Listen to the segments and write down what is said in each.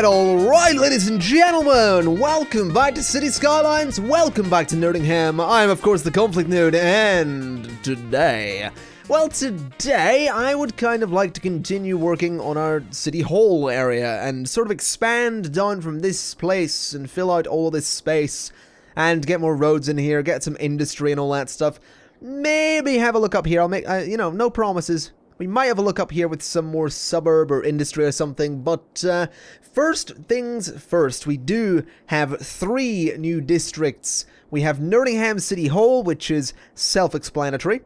Alright, alright, ladies and gentlemen, welcome back to City Skylines, welcome back to Nerdingham. I'm, of course, the Conflict Nerd, and today, well, today I would kind of like to continue working on our City Hall area and sort of expand down from this place and fill out all this space and get more roads in here, get some industry and all that stuff. Maybe have a look up here. I'll make, uh, you know, no promises. We might have a look up here with some more suburb or industry or something, but uh, first things first, we do have three new districts. We have Nerdingham City Hall, which is self-explanatory.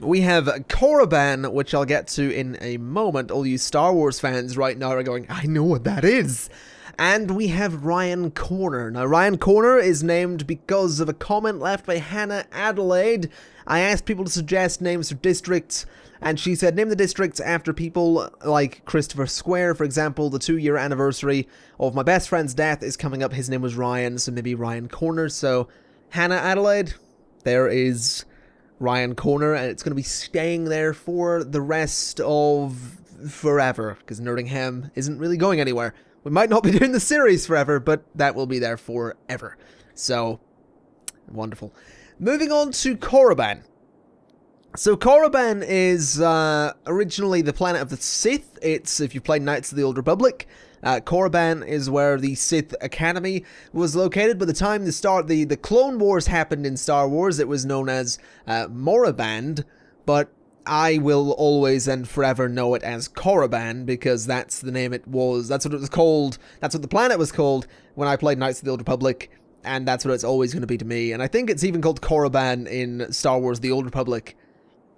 We have Korriban, which I'll get to in a moment. All you Star Wars fans right now are going, I know what that is. And we have Ryan Corner. Now, Ryan Corner is named because of a comment left by Hannah Adelaide. I asked people to suggest names for districts, and she said, name the districts after people like Christopher Square, for example. The two year anniversary of my best friend's death is coming up. His name was Ryan, so maybe Ryan Corner. So, Hannah Adelaide, there is Ryan Corner, and it's going to be staying there for the rest of forever, because Nerdingham isn't really going anywhere. We might not be doing the series forever, but that will be there forever. So, wonderful. Moving on to Korriban. So Korriban is uh, originally the planet of the Sith. It's, if you played Knights of the Old Republic, uh, Korriban is where the Sith Academy was located. By the time the Star the, the Clone Wars happened in Star Wars, it was known as uh, Moraband, but I will always and forever know it as Korriban because that's the name it was. That's what it was called. That's what the planet was called when I played Knights of the Old Republic, and that's what it's always going to be to me. And I think it's even called Korriban in Star Wars: The Old Republic.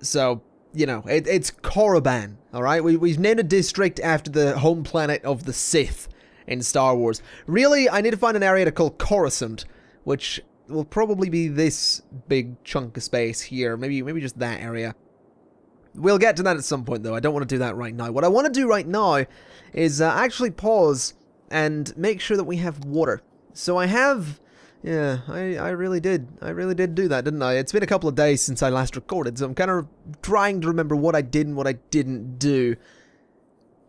So you know, it, it's Korriban. All right, we we've named a district after the home planet of the Sith in Star Wars. Really, I need to find an area to call Coruscant, which will probably be this big chunk of space here. Maybe maybe just that area. We'll get to that at some point, though. I don't want to do that right now. What I want to do right now is uh, actually pause and make sure that we have water. So I have... Yeah, I, I really did. I really did do that, didn't I? It's been a couple of days since I last recorded, so I'm kind of trying to remember what I did and what I didn't do.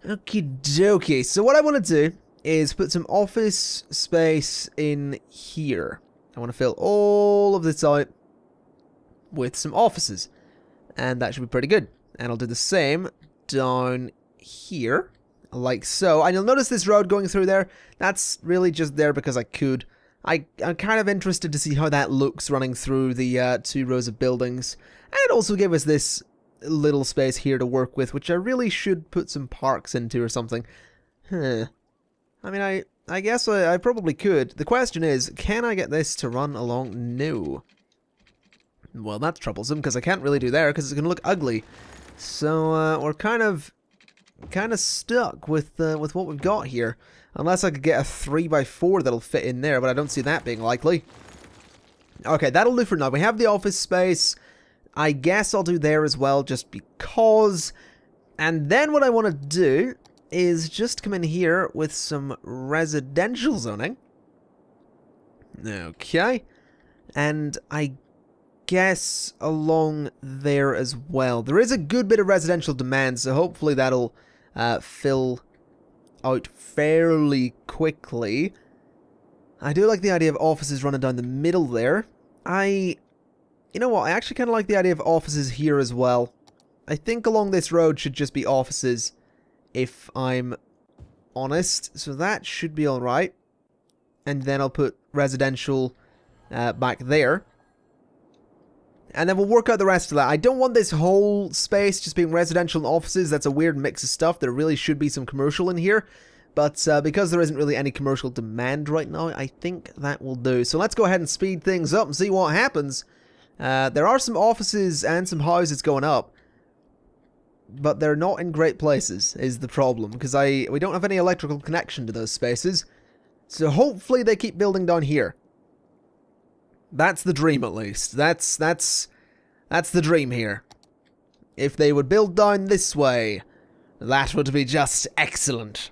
Okie dokie. So what I want to do is put some office space in here. I want to fill all of this out with some offices. And that should be pretty good. And I'll do the same down here, like so. And you'll notice this road going through there. That's really just there because I could. I, I'm kind of interested to see how that looks running through the uh, two rows of buildings. And it also gave us this little space here to work with, which I really should put some parks into or something. Huh. I mean, I, I guess I, I probably could. The question is, can I get this to run along? No. Well, that's troublesome, because I can't really do there, because it's going to look ugly. So, uh, we're kind of kind of stuck with uh, with what we've got here. Unless I could get a 3x4 that'll fit in there, but I don't see that being likely. Okay, that'll do for now. We have the office space. I guess I'll do there as well, just because. And then what I want to do is just come in here with some residential zoning. Okay. And I guess along there as well. There is a good bit of residential demand, so hopefully that'll uh, fill out fairly quickly. I do like the idea of offices running down the middle there. I... You know what, I actually kind of like the idea of offices here as well. I think along this road should just be offices, if I'm honest. So that should be alright. And then I'll put residential uh, back there. And then we'll work out the rest of that. I don't want this whole space just being residential and offices. That's a weird mix of stuff. There really should be some commercial in here. But uh, because there isn't really any commercial demand right now, I think that will do. So let's go ahead and speed things up and see what happens. Uh, there are some offices and some houses going up. But they're not in great places, is the problem. Because I we don't have any electrical connection to those spaces. So hopefully they keep building down here. That's the dream, at least. That's, that's, that's the dream here. If they would build down this way, that would be just excellent.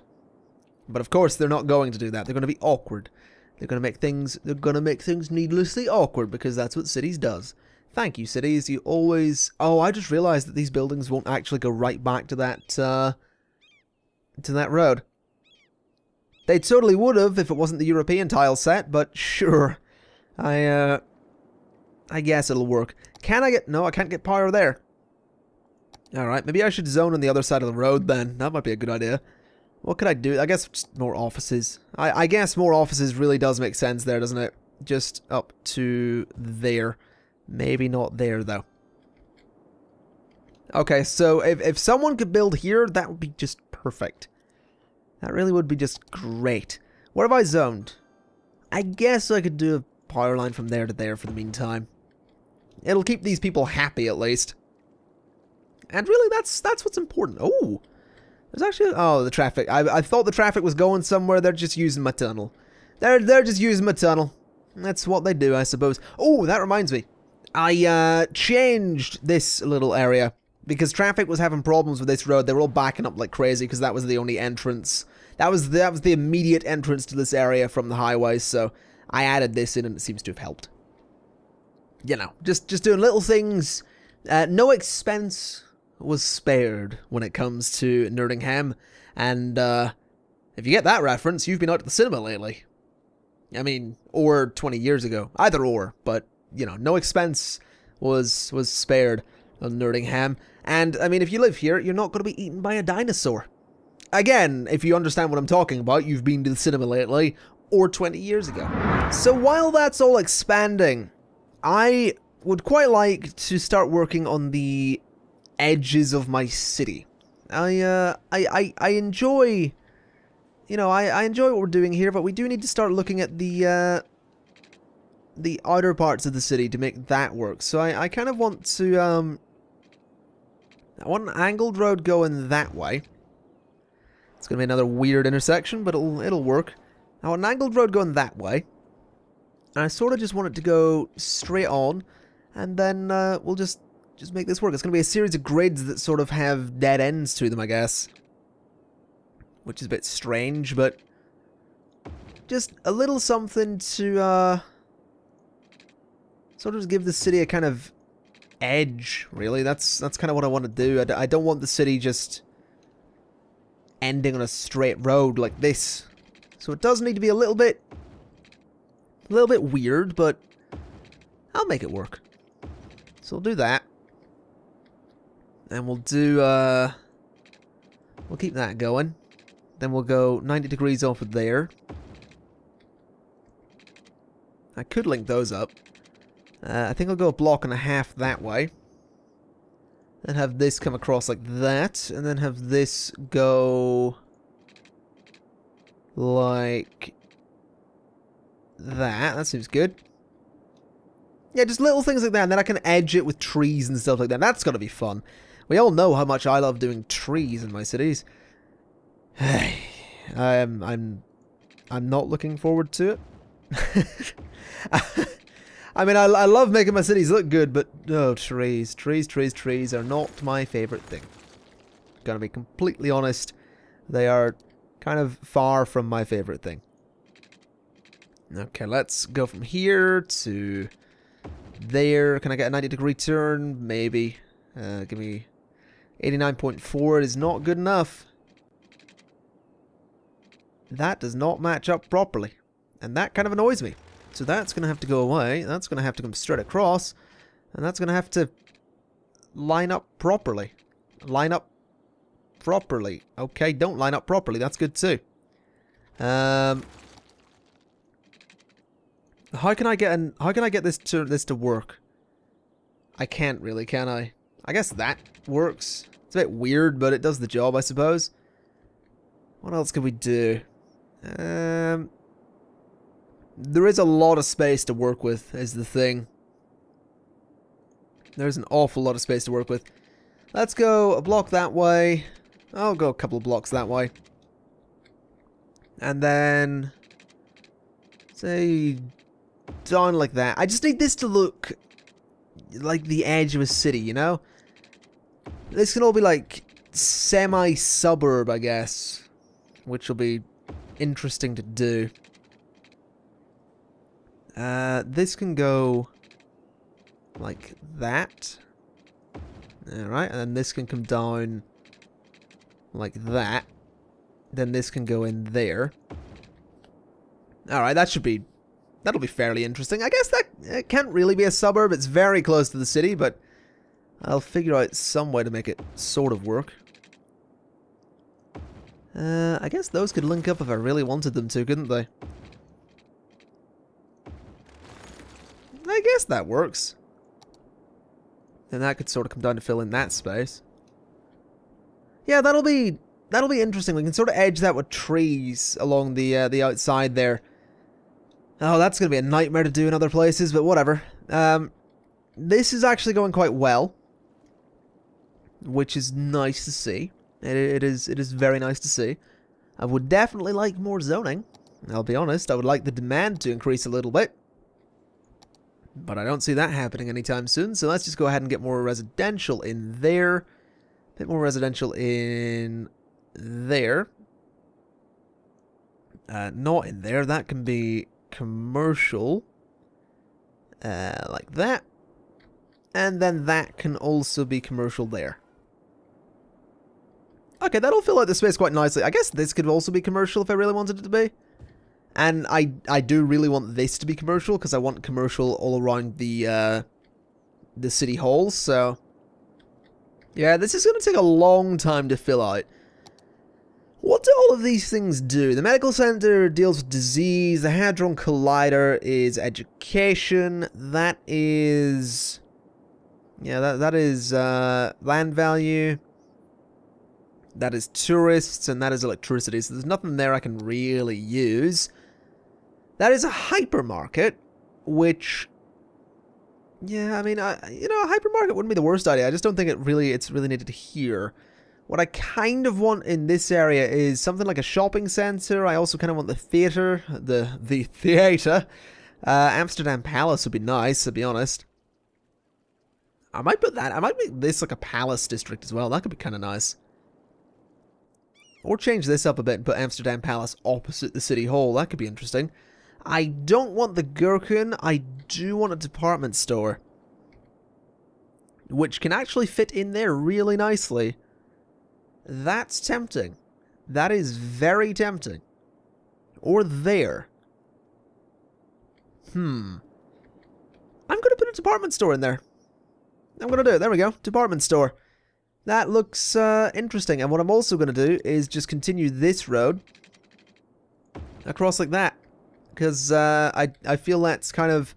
But of course, they're not going to do that. They're going to be awkward. They're going to make things, they're going to make things needlessly awkward because that's what cities does. Thank you, cities. You always... Oh, I just realized that these buildings won't actually go right back to that, uh, to that road. They totally would have if it wasn't the European tile set, but sure. I, uh... I guess it'll work. Can I get... No, I can't get power there. Alright, maybe I should zone on the other side of the road then. That might be a good idea. What could I do? I guess just more offices. I, I guess more offices really does make sense there, doesn't it? Just up to there. Maybe not there, though. Okay, so if, if someone could build here, that would be just perfect. That really would be just great. What have I zoned? I guess I could do a power line from there to there for the meantime. It'll keep these people happy, at least. And really, that's that's what's important. Oh, there's actually... Oh, the traffic. I, I thought the traffic was going somewhere. They're just using my tunnel. They're, they're just using my tunnel. That's what they do, I suppose. Oh, that reminds me. I uh, changed this little area because traffic was having problems with this road. They were all backing up like crazy because that was the only entrance. That was the, that was the immediate entrance to this area from the highway. So I added this in, and it seems to have helped. You know, just just doing little things. Uh, no expense was spared when it comes to Nerdingham, and uh, if you get that reference, you've been out to the cinema lately. I mean, or 20 years ago, either or, but you know, no expense was was spared on Nerdingham. And I mean, if you live here, you're not going to be eaten by a dinosaur. Again, if you understand what I'm talking about, you've been to the cinema lately, or 20 years ago. So while that's all expanding, I would quite like to start working on the edges of my city. I, uh, I, I, I enjoy, you know, I, I enjoy what we're doing here, but we do need to start looking at the, uh, the outer parts of the city to make that work. So I, I kind of want to, um, I want an angled road going that way. It's going to be another weird intersection, but it'll, it'll work. I want an angled road going that way. I sort of just want it to go straight on, and then uh, we'll just just make this work. It's going to be a series of grids that sort of have dead ends to them, I guess. Which is a bit strange, but just a little something to uh, sort of give the city a kind of edge, really. That's that's kind of what I want to do. I, I don't want the city just ending on a straight road like this. So it does need to be a little bit, a little bit weird, but I'll make it work. So we'll do that. And we'll do, uh, we'll keep that going. Then we'll go 90 degrees off of there. I could link those up. Uh, I think I'll go a block and a half that way. Then have this come across like that. And then have this go... Like... That. That seems good. Yeah, just little things like that. And then I can edge it with trees and stuff like that. That's gotta be fun. We all know how much I love doing trees in my cities. Hey I'm I'm I'm not looking forward to it. I mean, I, I love making my cities look good, but oh, trees, trees, trees, trees are not my favorite thing. Gonna be completely honest, they are kind of far from my favorite thing. Okay, let's go from here to there. Can I get a 90 degree turn? Maybe. Uh, give me 89.4. It is not good enough. That does not match up properly. And that kind of annoys me. So that's going to have to go away. That's going to have to come straight across. And that's going to have to line up properly. Line up properly. Okay, don't line up properly. That's good too. Um, how can I get an, how can I get this to this to work? I can't really, can I? I guess that works. It's a bit weird, but it does the job, I suppose. What else can we do? Um, there is a lot of space to work with, is the thing. There's an awful lot of space to work with. Let's go a block that way. I'll go a couple of blocks that way. And then... Say... Down like that. I just need this to look like the edge of a city, you know? This can all be like semi-suburb, I guess. Which will be interesting to do. Uh, this can go like that. Alright, and then this can come down like that. Then this can go in there. Alright, that should be... That'll be fairly interesting. I guess that can't really be a suburb. It's very close to the city, but I'll figure out some way to make it sort of work. Uh, I guess those could link up if I really wanted them to, couldn't they? I guess that works. Then that could sort of come down to fill in that space. Yeah, that'll be that'll be interesting. We can sort of edge that with trees along the uh, the outside there. Oh, that's going to be a nightmare to do in other places, but whatever. Um, this is actually going quite well, which is nice to see. It, it is it is very nice to see. I would definitely like more zoning. I'll be honest, I would like the demand to increase a little bit. But I don't see that happening anytime soon, so let's just go ahead and get more residential in there. A bit more residential in there. Uh, not in there, that can be commercial. Uh, like that. And then that can also be commercial there. Okay, that'll fill out the space quite nicely. I guess this could also be commercial if I really wanted it to be. And I I do really want this to be commercial because I want commercial all around the uh, the city halls. So yeah, this is going to take a long time to fill out. What do all of these things do? The medical center deals with disease. The Hadron Collider is education. That is... Yeah, that, that is uh, land value. That is tourists, and that is electricity. So there's nothing there I can really use. That is a hypermarket, which... Yeah, I mean, I, you know, a hypermarket wouldn't be the worst idea. I just don't think it really, it's really needed here. What I kind of want in this area is something like a shopping centre. I also kind of want the theatre, the the theatre. Uh, Amsterdam Palace would be nice, to be honest. I might put that, I might make this like a palace district as well. That could be kind of nice. Or change this up a bit and put Amsterdam Palace opposite the City Hall. That could be interesting. I don't want the Gherkin. I do want a department store. Which can actually fit in there really nicely. That's tempting. That is very tempting. Or there. Hmm. I'm going to put a department store in there. I'm going to do it. There we go. Department store. That looks uh, interesting. And what I'm also going to do is just continue this road across like that. Because uh, I, I feel that's kind of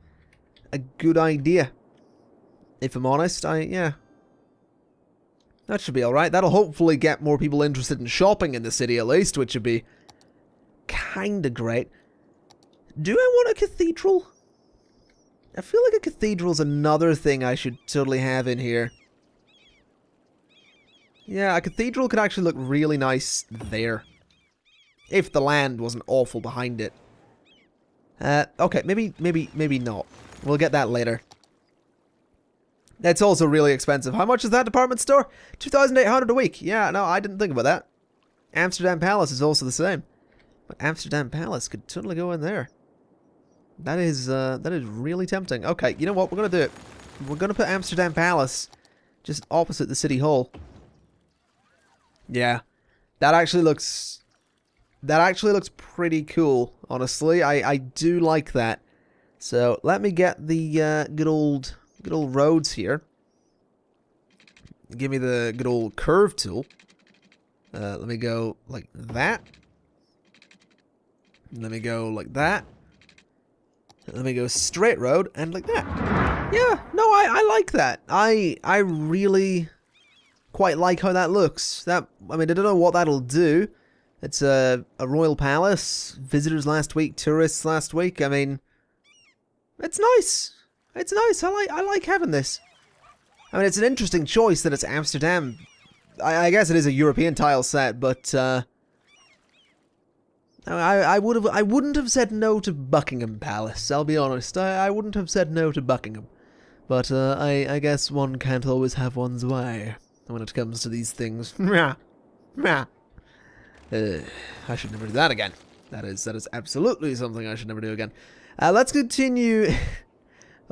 a good idea. If I'm honest, I, yeah. That should be alright. That'll hopefully get more people interested in shopping in the city at least, which would be kinda great. Do I want a cathedral? I feel like a cathedral's another thing I should totally have in here. Yeah, a cathedral could actually look really nice there. If the land wasn't awful behind it. Uh, okay, maybe, maybe, maybe not. We'll get that later. It's also really expensive. How much is that department store? 2,800 a week. Yeah, no, I didn't think about that. Amsterdam Palace is also the same. But Amsterdam Palace could totally go in there. That is, uh, that is really tempting. Okay, you know what? We're gonna do it. We're gonna put Amsterdam Palace just opposite the City Hall. Yeah, that actually looks that actually looks pretty cool. Honestly, I I do like that. So let me get the uh, good old good old roads here. Give me the good old curve tool. Uh, let me go like that. Let me go like that. Let me go straight road and like that. Yeah, no, I, I like that. I I really quite like how that looks. That I mean, I don't know what that'll do. It's a, a royal palace. Visitors last week, tourists last week. I mean, it's nice. It's nice. I like I like having this. I mean, it's an interesting choice that it's Amsterdam. I, I guess it is a European tile set, but uh, I I would have I wouldn't have said no to Buckingham Palace. I'll be honest. I, I wouldn't have said no to Buckingham, but uh, I I guess one can't always have one's way when it comes to these things. uh, I should never do that again. That is that is absolutely something I should never do again. Uh, let's continue.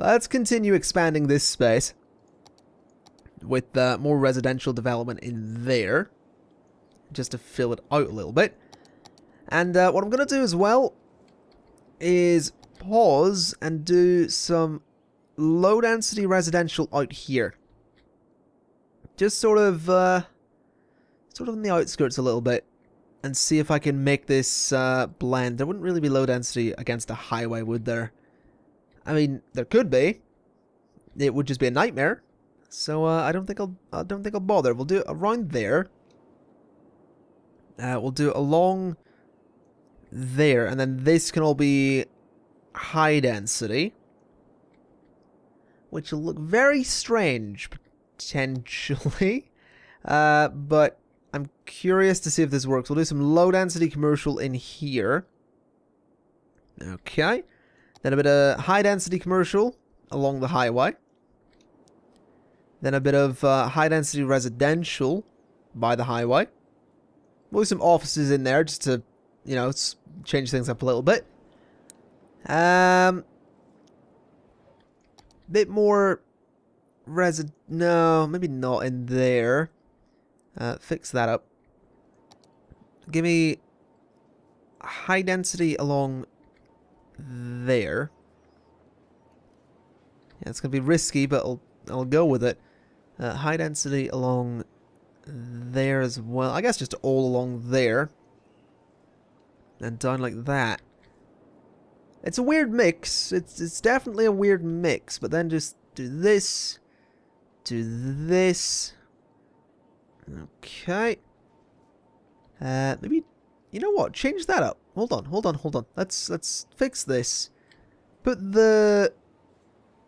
let's continue expanding this space with uh, more residential development in there, just to fill it out a little bit. And uh, what I'm going to do as well is pause and do some low density residential out here. Just sort of, uh, sort of on the outskirts a little bit and see if I can make this uh, blend. There wouldn't really be low density against a highway, would there? I mean, there could be. It would just be a nightmare. So uh, I don't think I'll I don't think I'll bother. We'll do around there. Uh, we'll do along there, and then this can all be high density, which will look very strange potentially. Uh, but I'm curious to see if this works. We'll do some low density commercial in here. Okay. Then a bit of high density commercial along the highway. Then a bit of uh, high density residential by the highway. Move some offices in there just to, you know, change things up a little bit. Um, bit more resi. No, maybe not in there. Uh, fix that up. Give me high density along there. Yeah, it's gonna be risky, but I'll I'll go with it. Uh, high density along there as well. I guess just all along there. And down like that. It's a weird mix. It's it's definitely a weird mix, but then just do this, do this. Okay. Uh, maybe, you know what? Change that up. Hold on, hold on, hold on. Let's let's fix this. Put the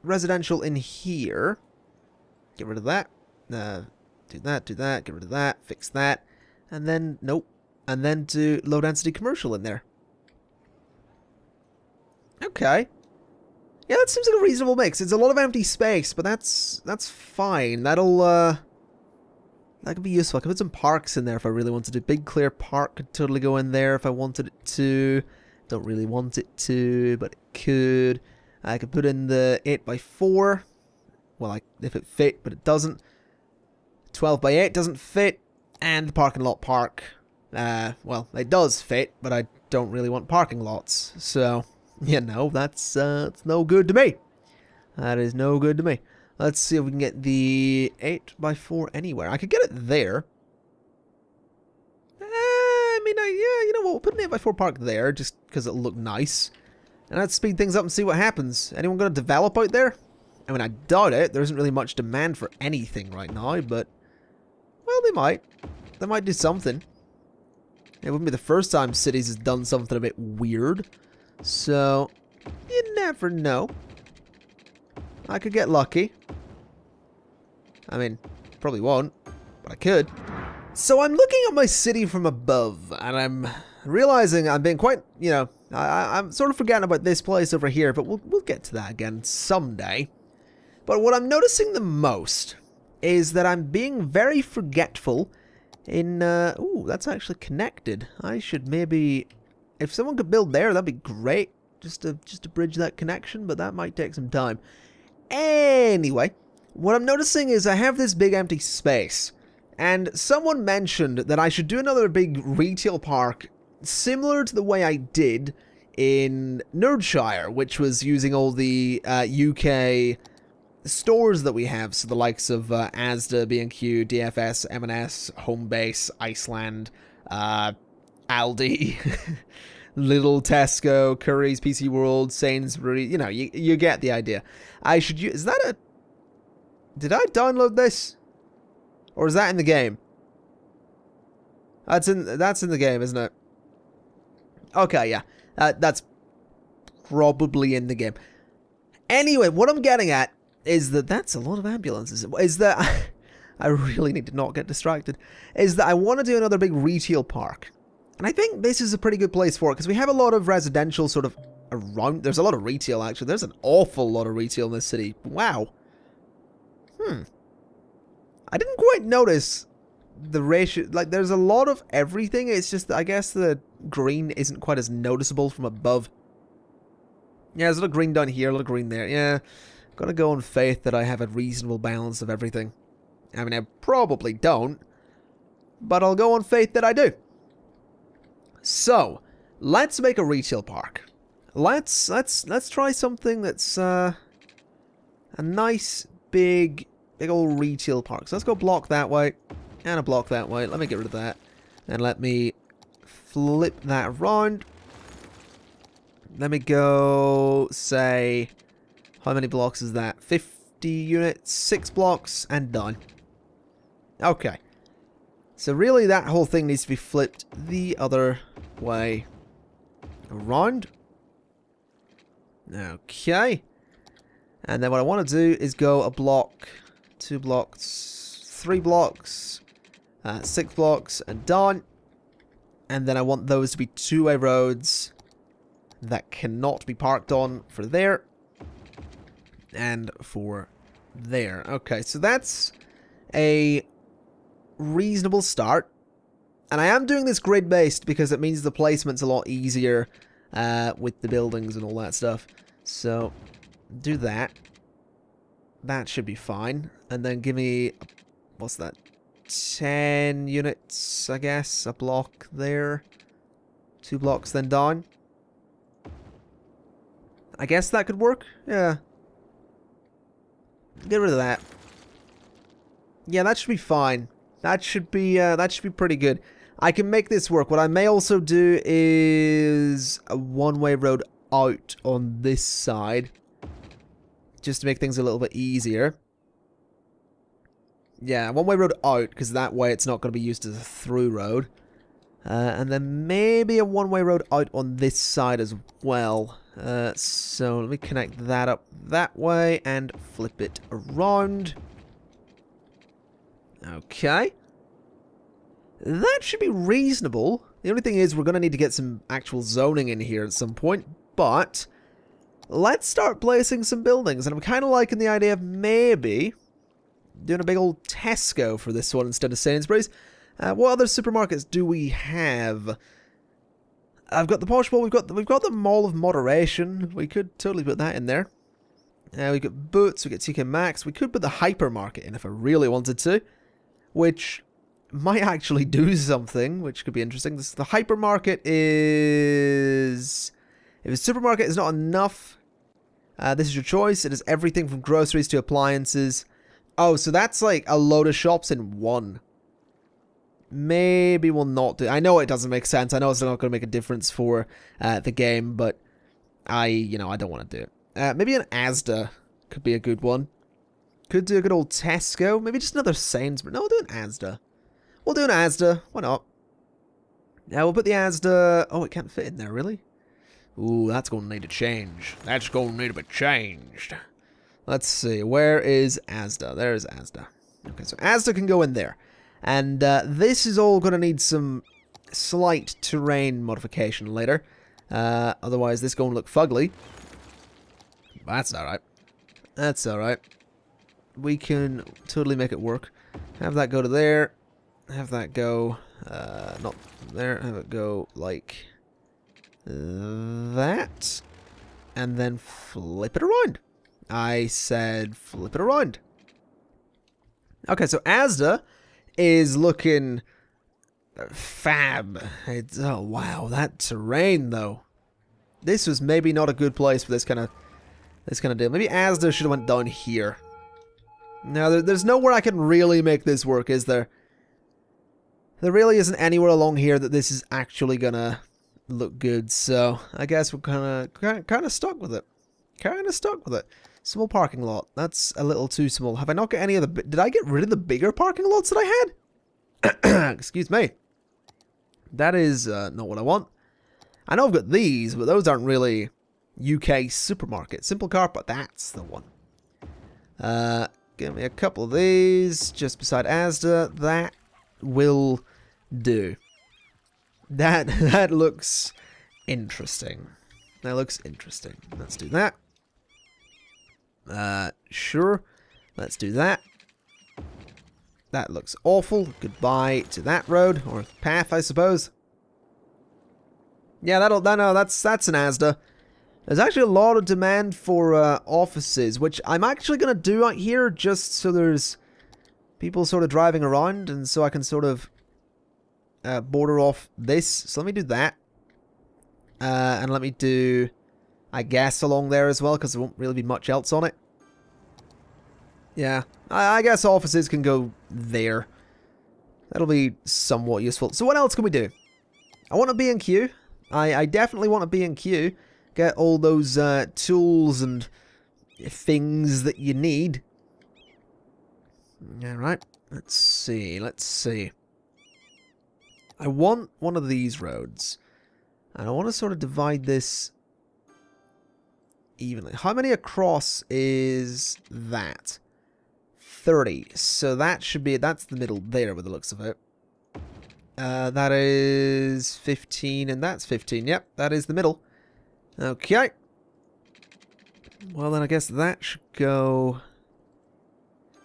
residential in here. Get rid of that. Uh, do that, do that, get rid of that, fix that. And then, nope. And then do low density commercial in there. Okay. Yeah, that seems like a reasonable mix. It's a lot of empty space, but that's that's fine. That'll uh that could be useful. I could put some parks in there if I really wanted to. Big clear park could totally go in there if I wanted it to. Don't really want it to, but it could. I could put in the 8x4. Well, I, if it fit, but it doesn't. 12 by 8 doesn't fit. And the parking lot park. Uh, well, it does fit, but I don't really want parking lots. So, you know, that's, uh, that's no good to me. That is no good to me. Let's see if we can get the 8 by 4 anywhere. I could get it there. Uh, I mean, I, yeah, you know what? We'll put an 8 by 4 park there just because it'll look nice. And let's speed things up and see what happens. Anyone going to develop out there? I mean, I doubt it. There isn't really much demand for anything right now, but... Well, they might. They might do something. It wouldn't be the first time cities has done something a bit weird. So, you never know. I could get lucky. I mean, probably won't, but I could. So I'm looking at my city from above, and I'm realizing I'm being quite, you know, I, am sort of forgetting about this place over here, but we'll, we'll get to that again someday. But what I'm noticing the most is that I'm being very forgetful in, uh, ooh, that's actually connected. I should maybe, if someone could build there, that'd be great, just to, just to bridge that connection, but that might take some time. Anyway, what I'm noticing is I have this big empty space, and someone mentioned that I should do another big retail park similar to the way I did in Nerdshire, which was using all the uh, UK stores that we have, so the likes of uh, Asda, B&Q, DFS, M&S, Homebase, Iceland, uh, Aldi, Little Tesco, Curry's, PC World, Sainsbury, you know, you, you get the idea. I should use, is that a, did I download this? Or is that in the game? That's in, that's in the game, isn't it? Okay, yeah. Uh, that's probably in the game. Anyway, what I'm getting at is that that's a lot of ambulances. Is that I really need to not get distracted. Is that I want to do another big retail park. And I think this is a pretty good place for it because we have a lot of residential sort of around. There's a lot of retail actually. There's an awful lot of retail in this city. Wow. Hmm. I didn't quite notice the ratio. Like there's a lot of everything. It's just I guess the green isn't quite as noticeable from above. Yeah, there's a little green down here, a little green there. Yeah. Gonna go on faith that I have a reasonable balance of everything. I mean, I probably don't, but I'll go on faith that I do. So, let's make a retail park. let's let's let's try something that's uh, a nice big big old retail park. So let's go block that way and a block that way. Let me get rid of that and let me flip that around. Let me go say how many blocks is that? 50 units, 6 blocks, and done. Okay. So really that whole thing needs to be flipped the other way around. Okay. And then what I want to do is go a block, two blocks, three blocks, uh, six blocks, and done. And then I want those to be two-way roads that cannot be parked on for there and for there. Okay, so that's a reasonable start. And I am doing this grid-based because it means the placement's a lot easier uh, with the buildings and all that stuff. So, do that. That should be fine. And then give me, what's that, 10 units, I guess, a block there. Two blocks then down. I guess that could work. Yeah. Get rid of that. Yeah, that should be fine. That should be uh, that should be pretty good. I can make this work. What I may also do is a one-way road out on this side. Just to make things a little bit easier. Yeah, one-way road out, because that way it's not going to be used as a through road. Uh, and then maybe a one-way road out on this side as well. Uh, so let me connect that up that way and flip it around. Okay. That should be reasonable. The only thing is we're going to need to get some actual zoning in here at some point, but let's start placing some buildings. And I'm kind of liking the idea of maybe doing a big old Tesco for this one instead of Sainsbury's. Uh, what other supermarkets do we have? I've got the Posh Mall, we've got the, we've got the Mall of Moderation. We could totally put that in there. Uh, we've got Boots, we got TK Maxx. We could put the Hypermarket in if I really wanted to, which might actually do something, which could be interesting. This, the hypermarket is... If a supermarket is not enough, uh, this is your choice. It is everything from groceries to appliances. Oh, so that's like a load of shops in one. Maybe we'll not do... I know it doesn't make sense. I know it's not going to make a difference for uh, the game, but I, you know, I don't want to do it. Uh, maybe an Asda could be a good one. Could do a good old Tesco. Maybe just another Sainsbury's. No, we'll do an Asda. We'll do an Asda. Why not? Now we'll put the Asda... Oh, it can't fit in there, really? Ooh, that's going to need a change. That's going to need to be changed. Let's see. Where is Asda? There's Asda. Okay, so Asda can go in there. And uh, this is all going to need some slight terrain modification later. Uh, otherwise, this going to look fugly. That's alright. That's alright. We can totally make it work. Have that go to there have that go, uh, not there, have it go like that, and then flip it around. I said flip it around. Okay, so Asda is looking fab. It's, oh, wow, that terrain, though. This was maybe not a good place for this kind of this kind of deal. Maybe Asda should have went down here. Now, there, there's nowhere I can really make this work, is there? There really isn't anywhere along here that this is actually gonna look good, so I guess we're kind of kind of stuck with it. Kind of stuck with it. Small parking lot. That's a little too small. Have I not got any of the... Did I get rid of the bigger parking lots that I had? Excuse me. That is uh, not what I want. I know I've got these, but those aren't really UK supermarket. Simple car, but that's the one. Uh, give me a couple of these just beside Asda. That will do. That that looks interesting. That looks interesting. Let's do that. Uh, sure. Let's do that. That looks awful. Goodbye to that road, or path, I suppose. Yeah, that'll, that, no, that's, that's an Asda. There's actually a lot of demand for uh, offices, which I'm actually to do out here just so there's people sort of driving around, and so I can sort of uh, border off this. So let me do that. Uh, and let me do I guess along there as well, because there won't really be much else on it. Yeah, I, I guess offices can go there. That'll be somewhat useful. So what else can we do? I want a B&Q. I, I definitely want a B&Q. Get all those uh, tools and things that you need. Alright, let's see, let's see. I want one of these roads. And I want to sort of divide this evenly. How many across is that? 30. So that should be, that's the middle there with the looks of it. Uh, that is 15 and that's 15. Yep, that is the middle. Okay. Well, then I guess that should go...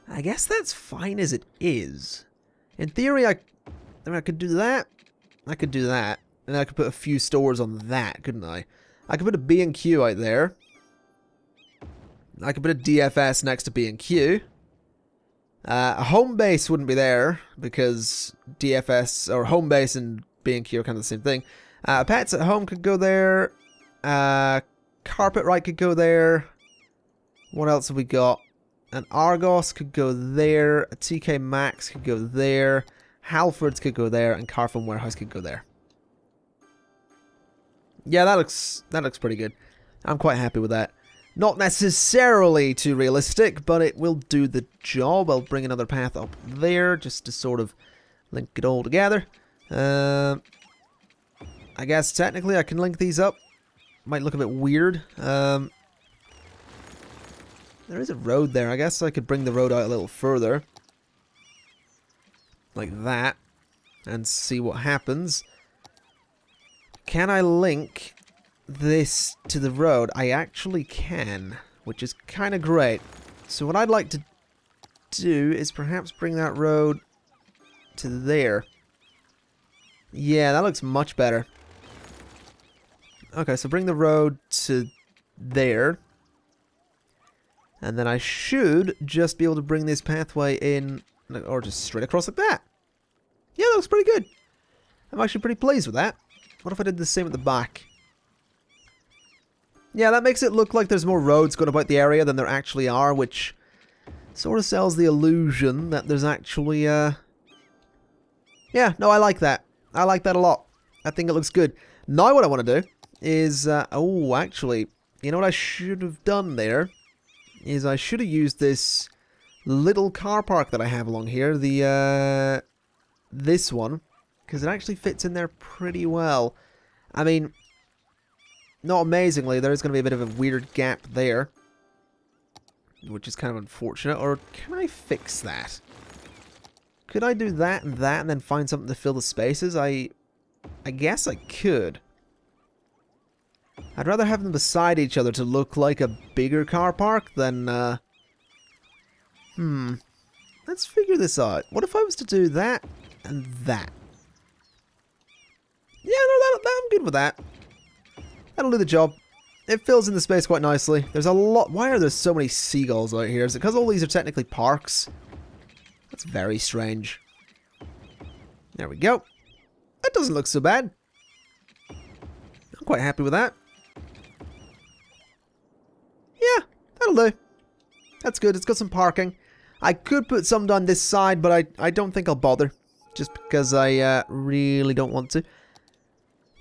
I guess that's fine as it is. In theory, I, I, mean, I could do that. I could do that. And I could put a few stores on that, couldn't I? I could put a B&Q out there. I could put a DFS next to B&Q. Uh, a Homebase wouldn't be there because DFS or Homebase and B&Q are kind of the same thing. Uh, pets at home could go there. Uh, Carpetright could go there. What else have we got? An Argos could go there. A TK Maxx could go there. Halfords could go there, and Carphone Warehouse could go there. Yeah, that looks that looks pretty good. I'm quite happy with that. Not necessarily too realistic, but it will do the job. I'll bring another path up there just to sort of link it all together. Uh, I guess technically I can link these up. Might look a bit weird. Um, there is a road there. I guess I could bring the road out a little further. Like that. And see what happens. Can I link this to the road? I actually can. Which is kind of great. So what I'd like to do is perhaps bring that road to there. Yeah, that looks much better. Okay, so bring the road to there. And then I should just be able to bring this pathway in, or just straight across like that. Yeah, that looks pretty good. I'm actually pretty pleased with that. What if I did the same at the back? Yeah, that makes it look like there's more roads going about the area than there actually are, which sort of sells the illusion that there's actually, uh... Yeah, no, I like that. I like that a lot. I think it looks good. Now what I want to do is, uh, oh, actually, you know what I should have done there? Is I should have used this little car park that I have along here, the, uh, this one, because it actually fits in there pretty well. I mean, not amazingly, there is going to be a bit of a weird gap there, which is kind of unfortunate, or can I fix that? Could I do that and that and then find something to fill the spaces? I, I guess I could. I'd rather have them beside each other to look like a bigger car park than, uh... Hmm. Let's figure this out. What if I was to do that and that? Yeah, no, that, that, I'm good with that. That'll do the job. It fills in the space quite nicely. There's a lot... Why are there so many seagulls out here? Is it because all these are technically parks? That's very strange. There we go. That doesn't look so bad. I'm quite happy with that. Yeah, that'll do. That's good. It's got some parking. I could put some down this side, but I, I don't think I'll bother. Just because I uh, really don't want to.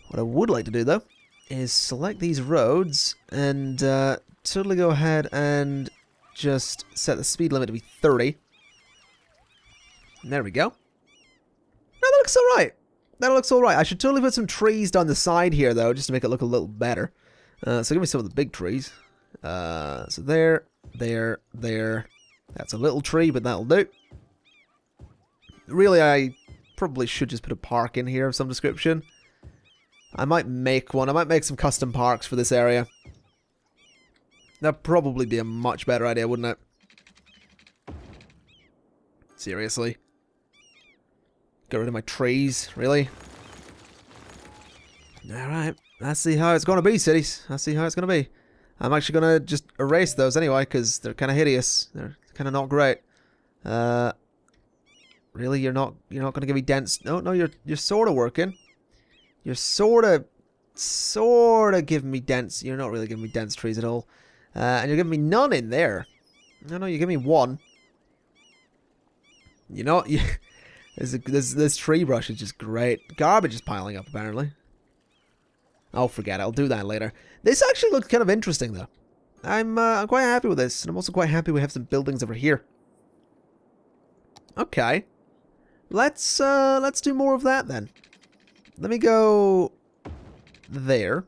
What I would like to do, though, is select these roads and uh, totally go ahead and just set the speed limit to be 30. There we go. Now that looks alright. That looks alright. I should totally put some trees down the side here, though, just to make it look a little better. Uh, so give me some of the big trees. Uh, so there, there, there. That's a little tree, but that'll do. Really, I probably should just put a park in here of some description. I might make one. I might make some custom parks for this area. That'd probably be a much better idea, wouldn't it? Seriously? Get rid of my trees, really? Alright, let's see how it's going to be, cities. Let's see how it's going to be. I'm actually going to just erase those anyway, because they're kind of hideous. They're kind of not great. Uh, really, you're not you're not going to give me dense... No, no, you're you're sort of working. You're sort of... sort of giving me dense. You're not really giving me dense trees at all. Uh, and you're giving me none in there. No, no, you give me one. You know, you, this, this, this tree brush is just great. Garbage is piling up, apparently. I'll forget. I'll do that later. This actually looks kind of interesting, though. I'm, uh, I'm quite happy with this. And I'm also quite happy we have some buildings over here. Okay. Let's, uh, let's do more of that, then. Let me go there.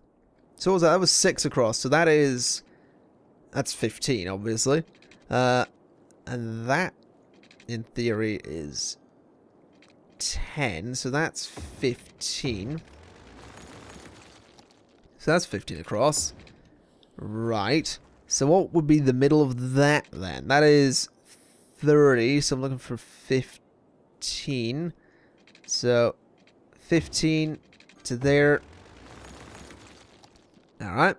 So what was that? That was six across. So that is... That's 15, obviously. Uh, and that, in theory, is 10. So that's 15. So that's 15 across. Right. So what would be the middle of that then? That is 30. So I'm looking for 15. So 15 to there. Alright.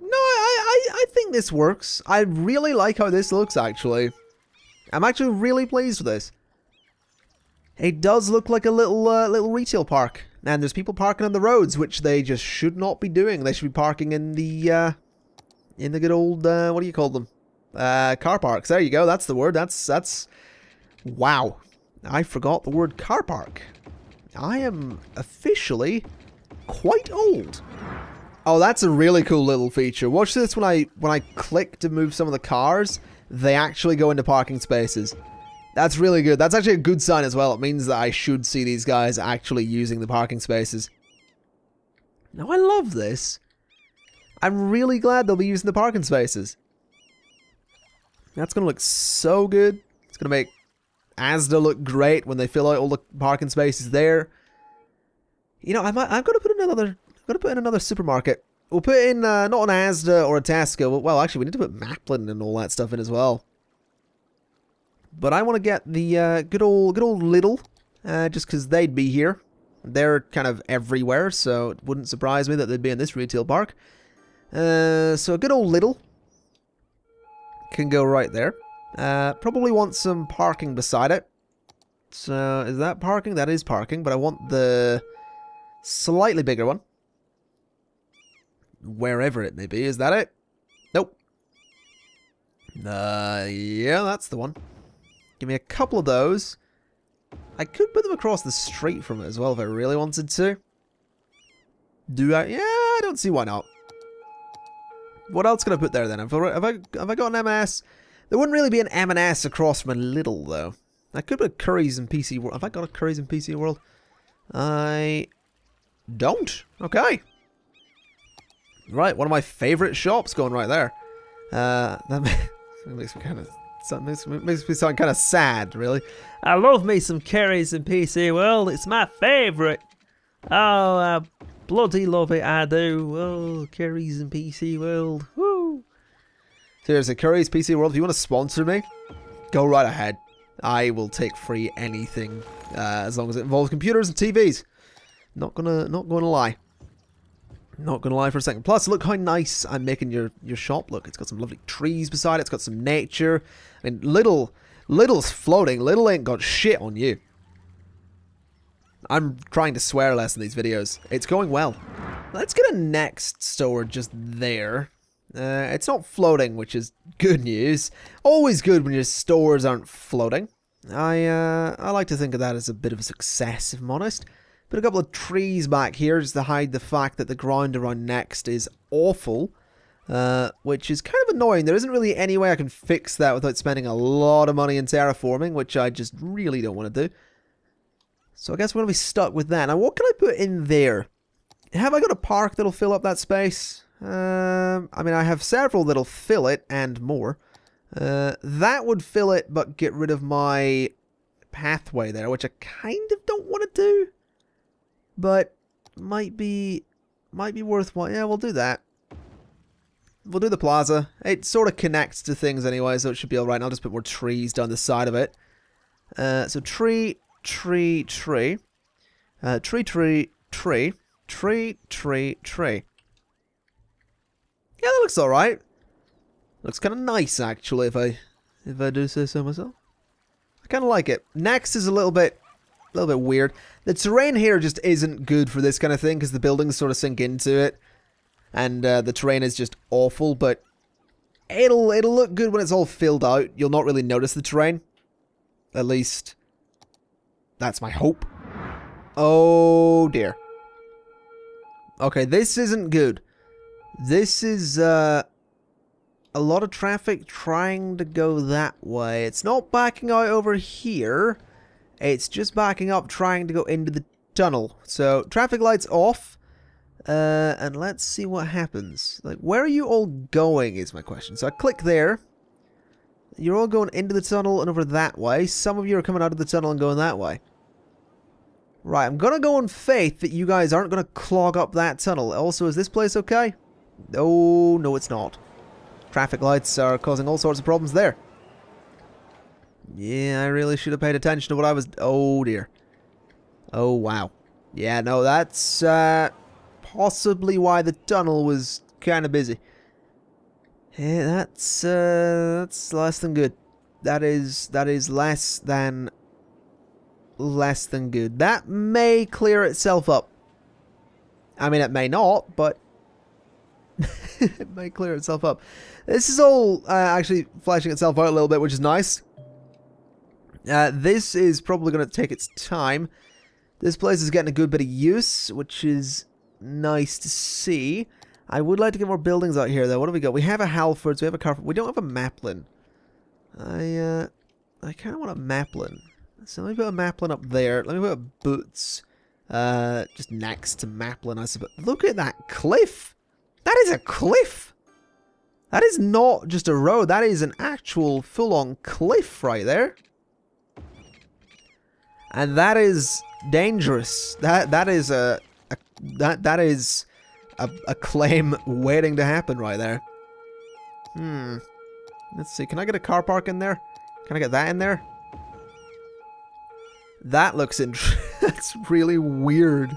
No, I, I, I think this works. I really like how this looks, actually. I'm actually really pleased with this. It does look like a little uh, little retail park. And there's people parking on the roads, which they just should not be doing. They should be parking in the, uh, in the good old, uh, what do you call them? Uh, car parks. There you go. That's the word. That's, that's, wow. I forgot the word car park. I am officially quite old. Oh, that's a really cool little feature. Watch this when I when I click to move some of the cars, they actually go into parking spaces. That's really good. That's actually a good sign as well. It means that I should see these guys actually using the parking spaces. Now, I love this. I'm really glad they'll be using the parking spaces. That's going to look so good. It's going to make Asda look great when they fill out all the parking spaces there. You know, I might, I'm to put another, to put in another supermarket. We'll put in, uh, not an Asda or a Tesco. Well, actually, we need to put Maplin and all that stuff in as well. But I want to get the uh, good old good old Lidl, uh, just because they'd be here. They're kind of everywhere, so it wouldn't surprise me that they'd be in this retail park. Uh, so a good old Lidl can go right there. Uh, probably want some parking beside it. So is that parking? That is parking, but I want the slightly bigger one. Wherever it may be. Is that it? Nope. Uh, yeah, that's the one. Give me a couple of those. I could put them across the street from it as well if I really wanted to. Do I? Yeah, I don't see why not. What else can I put there then? Have I, have I, got an M&S? There wouldn't really be an M&S across from a Lidl though. I could put Curry's and PC World. Have I got a Curry's and PC World? I don't. Okay. Right, one of my favourite shops going right there. Uh, that makes me kind of Something makes, makes me sound kind of sad, really. I love me some Curry's in PC World. It's my favourite. Oh, I bloody love it. I do. Oh, Curry's in PC World. Woo. Seriously, Curry's PC World. If you want to sponsor me, go right ahead. I will take free anything uh, as long as it involves computers and TVs. Not gonna, not gonna lie. Not gonna lie for a second. Plus, look how nice I'm making your your shop look. It's got some lovely trees beside it. It's got some nature. I mean, little Lidl's floating. Lidl ain't got shit on you. I'm trying to swear less in these videos. It's going well. Let's get a next store just there. Uh, it's not floating, which is good news. Always good when your stores aren't floating. I uh, I like to think of that as a bit of a success, if I'm honest. Put a couple of trees back here just to hide the fact that the ground around next is awful. Uh, which is kind of annoying. There isn't really any way I can fix that without spending a lot of money in terraforming, which I just really don't want to do. So I guess we're going to be stuck with that. Now, what can I put in there? Have I got a park that'll fill up that space? Um, I mean, I have several that'll fill it and more. Uh, that would fill it, but get rid of my pathway there, which I kind of don't want to do but might be might be worthwhile. Yeah, we'll do that. We'll do the plaza. It sort of connects to things anyway, so it should be alright. I'll just put more trees down the side of it. Uh, so tree, tree, tree. Uh, tree, tree, tree. Tree, tree, tree. Yeah, that looks alright. Looks kind of nice, actually, if I if I do say so myself. I kind of like it. Next is a little bit A little bit weird. The terrain here just isn't good for this kind of thing because the buildings sort of sink into it. And uh, the terrain is just awful, but it'll it'll look good when it's all filled out. You'll not really notice the terrain. At least, that's my hope. Oh dear. Okay, this isn't good. This is uh, a lot of traffic trying to go that way. It's not backing out over here. It's just backing up trying to go into the tunnel. So, traffic lights off. Uh, and let's see what happens. Like, where are you all going is my question. So I click there. You're all going into the tunnel and over that way. Some of you are coming out of the tunnel and going that way. Right, I'm gonna go on faith that you guys aren't gonna clog up that tunnel. Also, is this place okay? Oh, no it's not. Traffic lights are causing all sorts of problems there. Yeah, I really should have paid attention to what I was... Oh, dear. Oh, wow. Yeah, no, that's uh, possibly why the tunnel was kind of busy. Yeah, that's, uh, that's less than good. That is, that is less than, less than good. That may clear itself up. I mean, it may not, but it may clear itself up. This is all uh, actually flashing itself out a little bit, which is nice. Uh, this is probably going to take its time. This place is getting a good bit of use, which is nice to see. I would like to get more buildings out here, though. What do we got? We have a Halfords, we have a Carford. We don't have a Maplin. I, uh, I kind of want a Maplin. So let me put a Maplin up there. Let me put a Boots, uh, just next to Maplin, I suppose. Look at that cliff! That is a cliff! That is not just a road, that is an actual full-on cliff right there. And that is dangerous. That that is a, a that that is a, a claim waiting to happen right there. Hmm. Let's see. Can I get a car park in there? Can I get that in there? That looks interesting. That's really weird.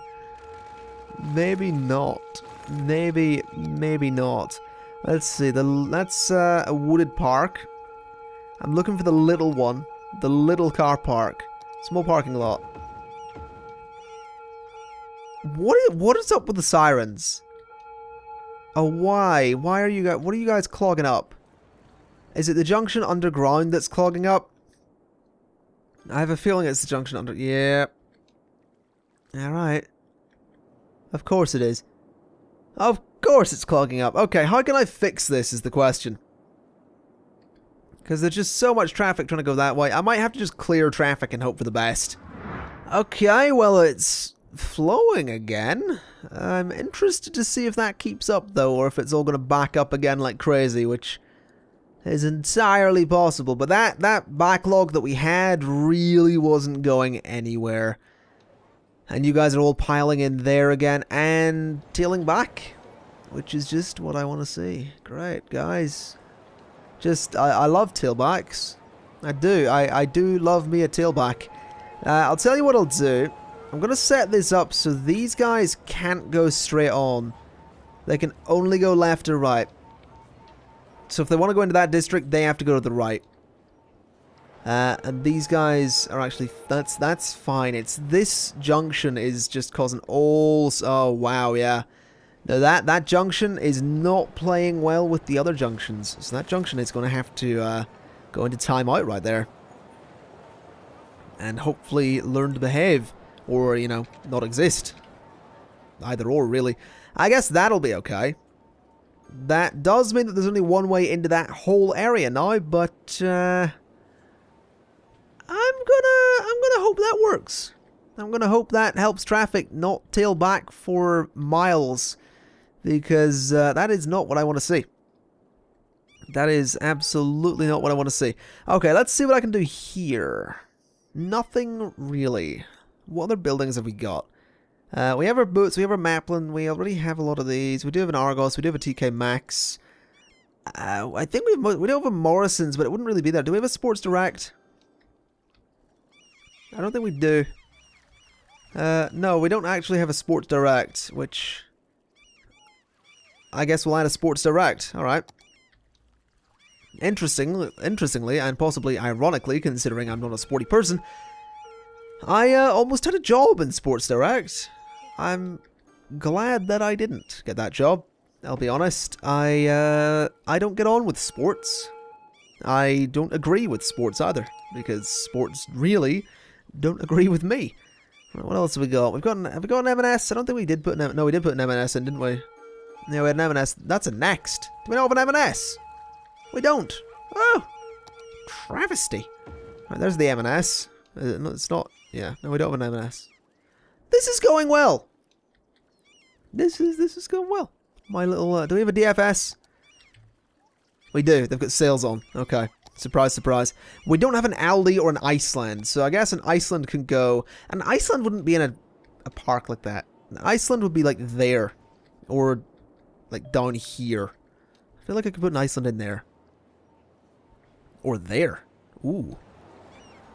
Maybe not. Maybe, maybe not. Let's see. The that's uh, a wooded park. I'm looking for the little one. The little car park. Small parking lot. What is, what is up with the sirens? Oh, why? Why are you guys... What are you guys clogging up? Is it the junction underground that's clogging up? I have a feeling it's the junction under... Yeah. Alright. Of course it is. Of course it's clogging up. Okay, how can I fix this is the question. Because there's just so much traffic trying to go that way. I might have to just clear traffic and hope for the best. Okay, well, it's flowing again. I'm interested to see if that keeps up, though, or if it's all going to back up again like crazy, which is entirely possible. But that, that backlog that we had really wasn't going anywhere. And you guys are all piling in there again and tailing back, which is just what I want to see. Great, guys. Just, I, I love tailbacks. I do. I, I do love me a tailback. Uh, I'll tell you what I'll do. I'm going to set this up so these guys can't go straight on. They can only go left or right. So if they want to go into that district, they have to go to the right. Uh, and these guys are actually that's that's fine. It's this junction is just causing all. Oh wow, yeah. Now that, that junction is not playing well with the other junctions. So that junction is going to have to uh, go into timeout right there. And hopefully learn to behave. Or, you know, not exist. Either or, really. I guess that'll be okay. That does mean that there's only one way into that whole area now, but uh, I'm gonna I'm gonna hope that works. I'm gonna hope that helps traffic not tail back for miles because uh, that is not what I want to see. That is absolutely not what I want to see. Okay, let's see what I can do here. Nothing really. What other buildings have we got? Uh, we have our boots, we have our Maplin, we already have a lot of these. We do have an Argos, we do have a TK Maxx. Uh, I think we have, we do have a Morrison's, but it wouldn't really be there. Do we have a Sports Direct? I don't think we do. Uh, no, we don't actually have a Sports Direct, which I guess we'll add a Sports Direct. Alright. Interesting, interestingly, and possibly ironically, considering I'm not a sporty person, I uh, almost had a job in Sports Direct. I'm glad that I didn't get that job. I'll be honest. I uh, I don't get on with sports. I don't agree with sports either because sports really don't agree with me. What else have we got? We've got an, have we got an M&S? I don't think we did put an no, we did put an M&S in, didn't we? Yeah, we had an M&S. That's a next. Do we not have an M&S? We don't. Oh, travesty. Right, there's the M&S. Uh, it's not. Yeah, no, we don't have an M&S. This is going well. This is this is going well. My little. Uh, do we have a DFS? We do. They've got sales on. Okay. Surprise, surprise. We don't have an Aldi or an Iceland, so I guess an Iceland can go. An Iceland wouldn't be in a, a park like that. Iceland would be like there, or like down here. I feel like I could put an Iceland in there, or there. Ooh.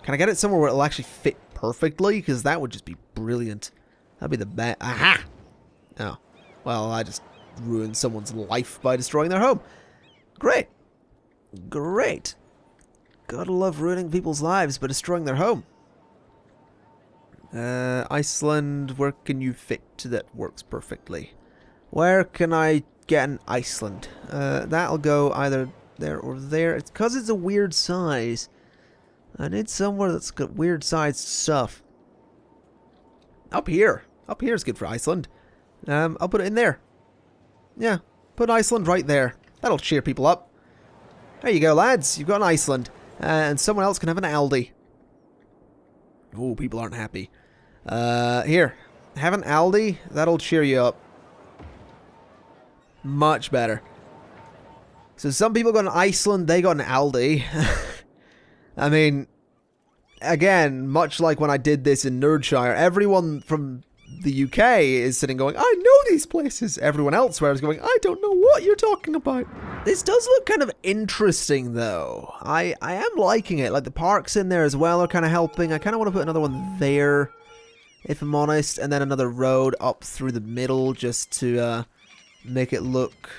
Can I get it somewhere where it'll actually fit perfectly? Because that would just be brilliant. That'd be the best. Aha! Oh. Well, I just ruined someone's life by destroying their home. Great. Great. Gotta love ruining people's lives by destroying their home. Uh, Iceland, where can you fit that works perfectly? Where can I get an Iceland? Uh, that'll go either there or there. It's because it's a weird size. I need somewhere that's got weird sized stuff. Up here. Up here is good for Iceland. Um, I'll put it in there. Yeah, put Iceland right there. That'll cheer people up. There you go, lads. You've got an Iceland. Uh, and someone else can have an Aldi. Oh, people aren't happy. Uh, here. Have an Aldi. That'll cheer you up. Much better. So some people got an Iceland, they got an Aldi. I mean, again, much like when I did this in Nerdshire, everyone from the UK is sitting going, I know these places. Everyone elsewhere is going, I don't know what you're talking about. This does look kind of interesting, though. I, I am liking it. Like, the parks in there as well are kind of helping. I kind of want to put another one there, if I'm honest, and then another road up through the middle just to uh, make it look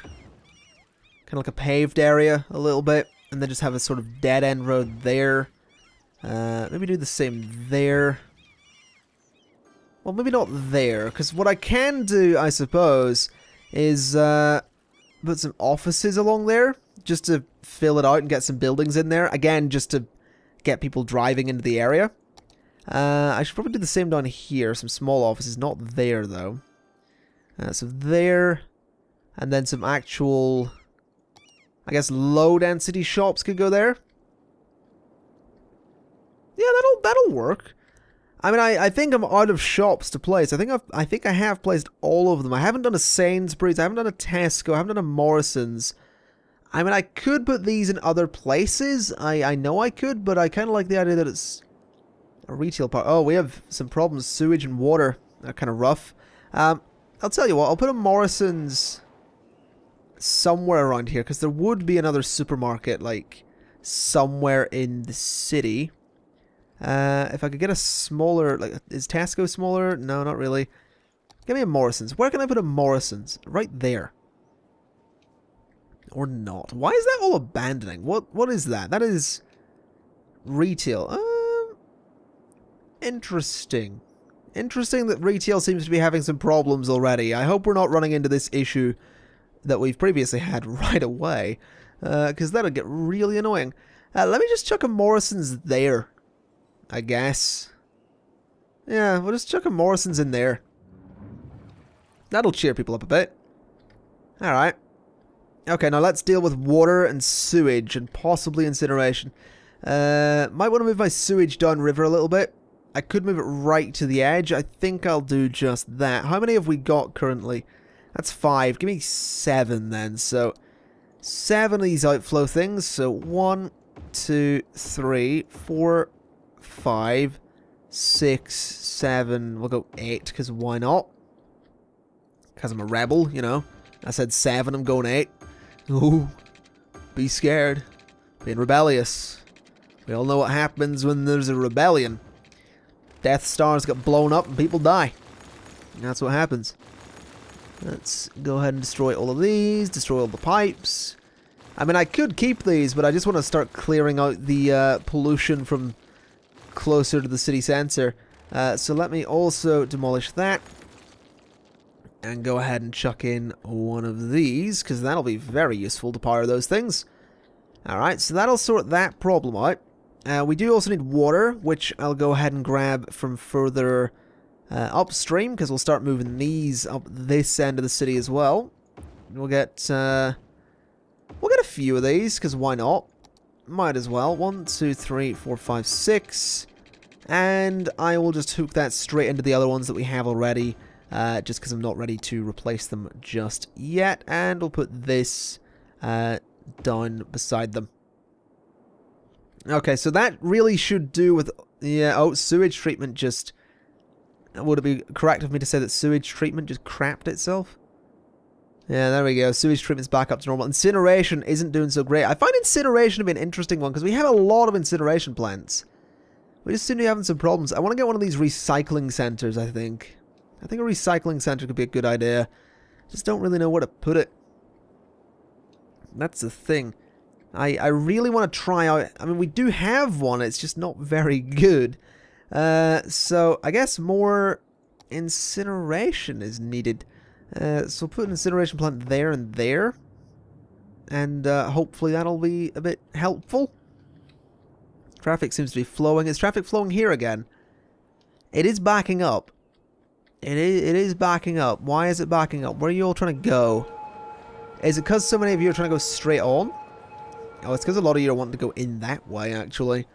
kind of like a paved area a little bit, and then just have a sort of dead-end road there. Uh, maybe do the same there. Well, maybe not there, because what I can do, I suppose, is uh, put some offices along there, just to fill it out and get some buildings in there. Again, just to get people driving into the area. Uh, I should probably do the same down here, some small offices, not there though. Uh, so there, and then some actual, I guess, low density shops could go there. Yeah, that'll that'll work. I mean, I, I think I'm out of shops to place. I think I've, I think I have placed all of them. I haven't done a Sainsbury's. I haven't done a Tesco. I haven't done a Morrison's. I mean, I could put these in other places. I, I know I could, but I kind of like the idea that it's a retail part. Oh, we have some problems. Sewage and water are kind of rough. Um, I'll tell you what. I'll put a Morrison's somewhere around here because there would be another supermarket like somewhere in the city. Uh, if I could get a smaller, like, is Tesco smaller? No, not really. Give me a Morrison's. Where can I put a Morrison's? Right there. Or not. Why is that all abandoning? What What is that? That is retail. Um, interesting. Interesting that retail seems to be having some problems already. I hope we're not running into this issue that we've previously had right away. Because uh, that'll get really annoying. Uh, let me just chuck a Morrison's there. I guess. Yeah, we'll just chuck a Morrison's in there. That'll cheer people up a bit. Alright. Okay, now let's deal with water and sewage and possibly incineration. Uh, might want to move my sewage downriver a little bit. I could move it right to the edge. I think I'll do just that. How many have we got currently? That's five. Give me seven then. So, seven of these outflow things. So, one, two, three, four, five, six, seven, we'll go eight, because why not? Because I'm a rebel, you know. I said seven, I'm going eight. Ooh, be scared. Being rebellious. We all know what happens when there's a rebellion. Death Stars get blown up and people die. That's what happens. Let's go ahead and destroy all of these, destroy all the pipes. I mean, I could keep these, but I just want to start clearing out the uh, pollution from closer to the city center. Uh, so let me also demolish that. And go ahead and chuck in one of these, because that'll be very useful to power those things. Alright, so that'll sort that problem out. Uh, we do also need water, which I'll go ahead and grab from further uh, upstream, because we'll start moving these up this end of the city as well. We'll get, uh, we'll get a few of these, because why not? Might as well. One, two, three, four, five, six. And I will just hook that straight into the other ones that we have already, uh, just because I'm not ready to replace them just yet. And we'll put this uh, down beside them. Okay, so that really should do with... Yeah, oh, sewage treatment just... Would it be correct of me to say that sewage treatment just crapped itself? Yeah, there we go. Sewage treatment's back up to normal. Incineration isn't doing so great. I find incineration to be an interesting one because we have a lot of incineration plants. We just seem to be having some problems. I want to get one of these recycling centers, I think. I think a recycling center could be a good idea. Just don't really know where to put it. That's the thing. I, I really want to try out... I mean, we do have one. It's just not very good. Uh, so, I guess more incineration is needed. Uh, so put an incineration plant there and there. And uh, hopefully that'll be a bit helpful. Traffic seems to be flowing. Is traffic flowing here again? It is backing up. It is, it is backing up. Why is it backing up? Where are you all trying to go? Is it because so many of you are trying to go straight on? Oh, it's because a lot of you are wanting to go in that way, actually.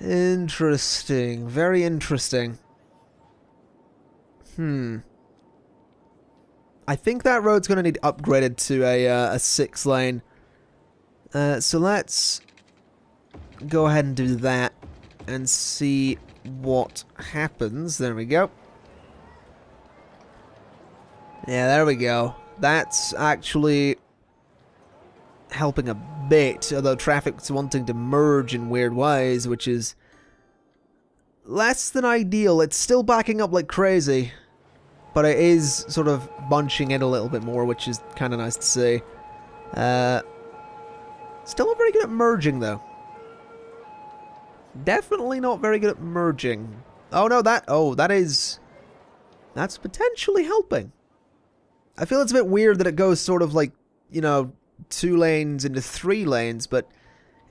Interesting. Very interesting. Hmm. I think that road's going to need upgraded to a, uh, a six lane. Uh, so let's go ahead and do that and see what happens. There we go. Yeah, there we go. That's actually helping a bit, although traffic's wanting to merge in weird ways, which is less than ideal. It's still backing up like crazy, but it is sort of bunching in a little bit more, which is kind of nice to see. Uh, still not very good at merging, though. Definitely not very good at merging. Oh, no, that... Oh, that is... That's potentially helping. I feel it's a bit weird that it goes sort of like, you know, two lanes into three lanes, but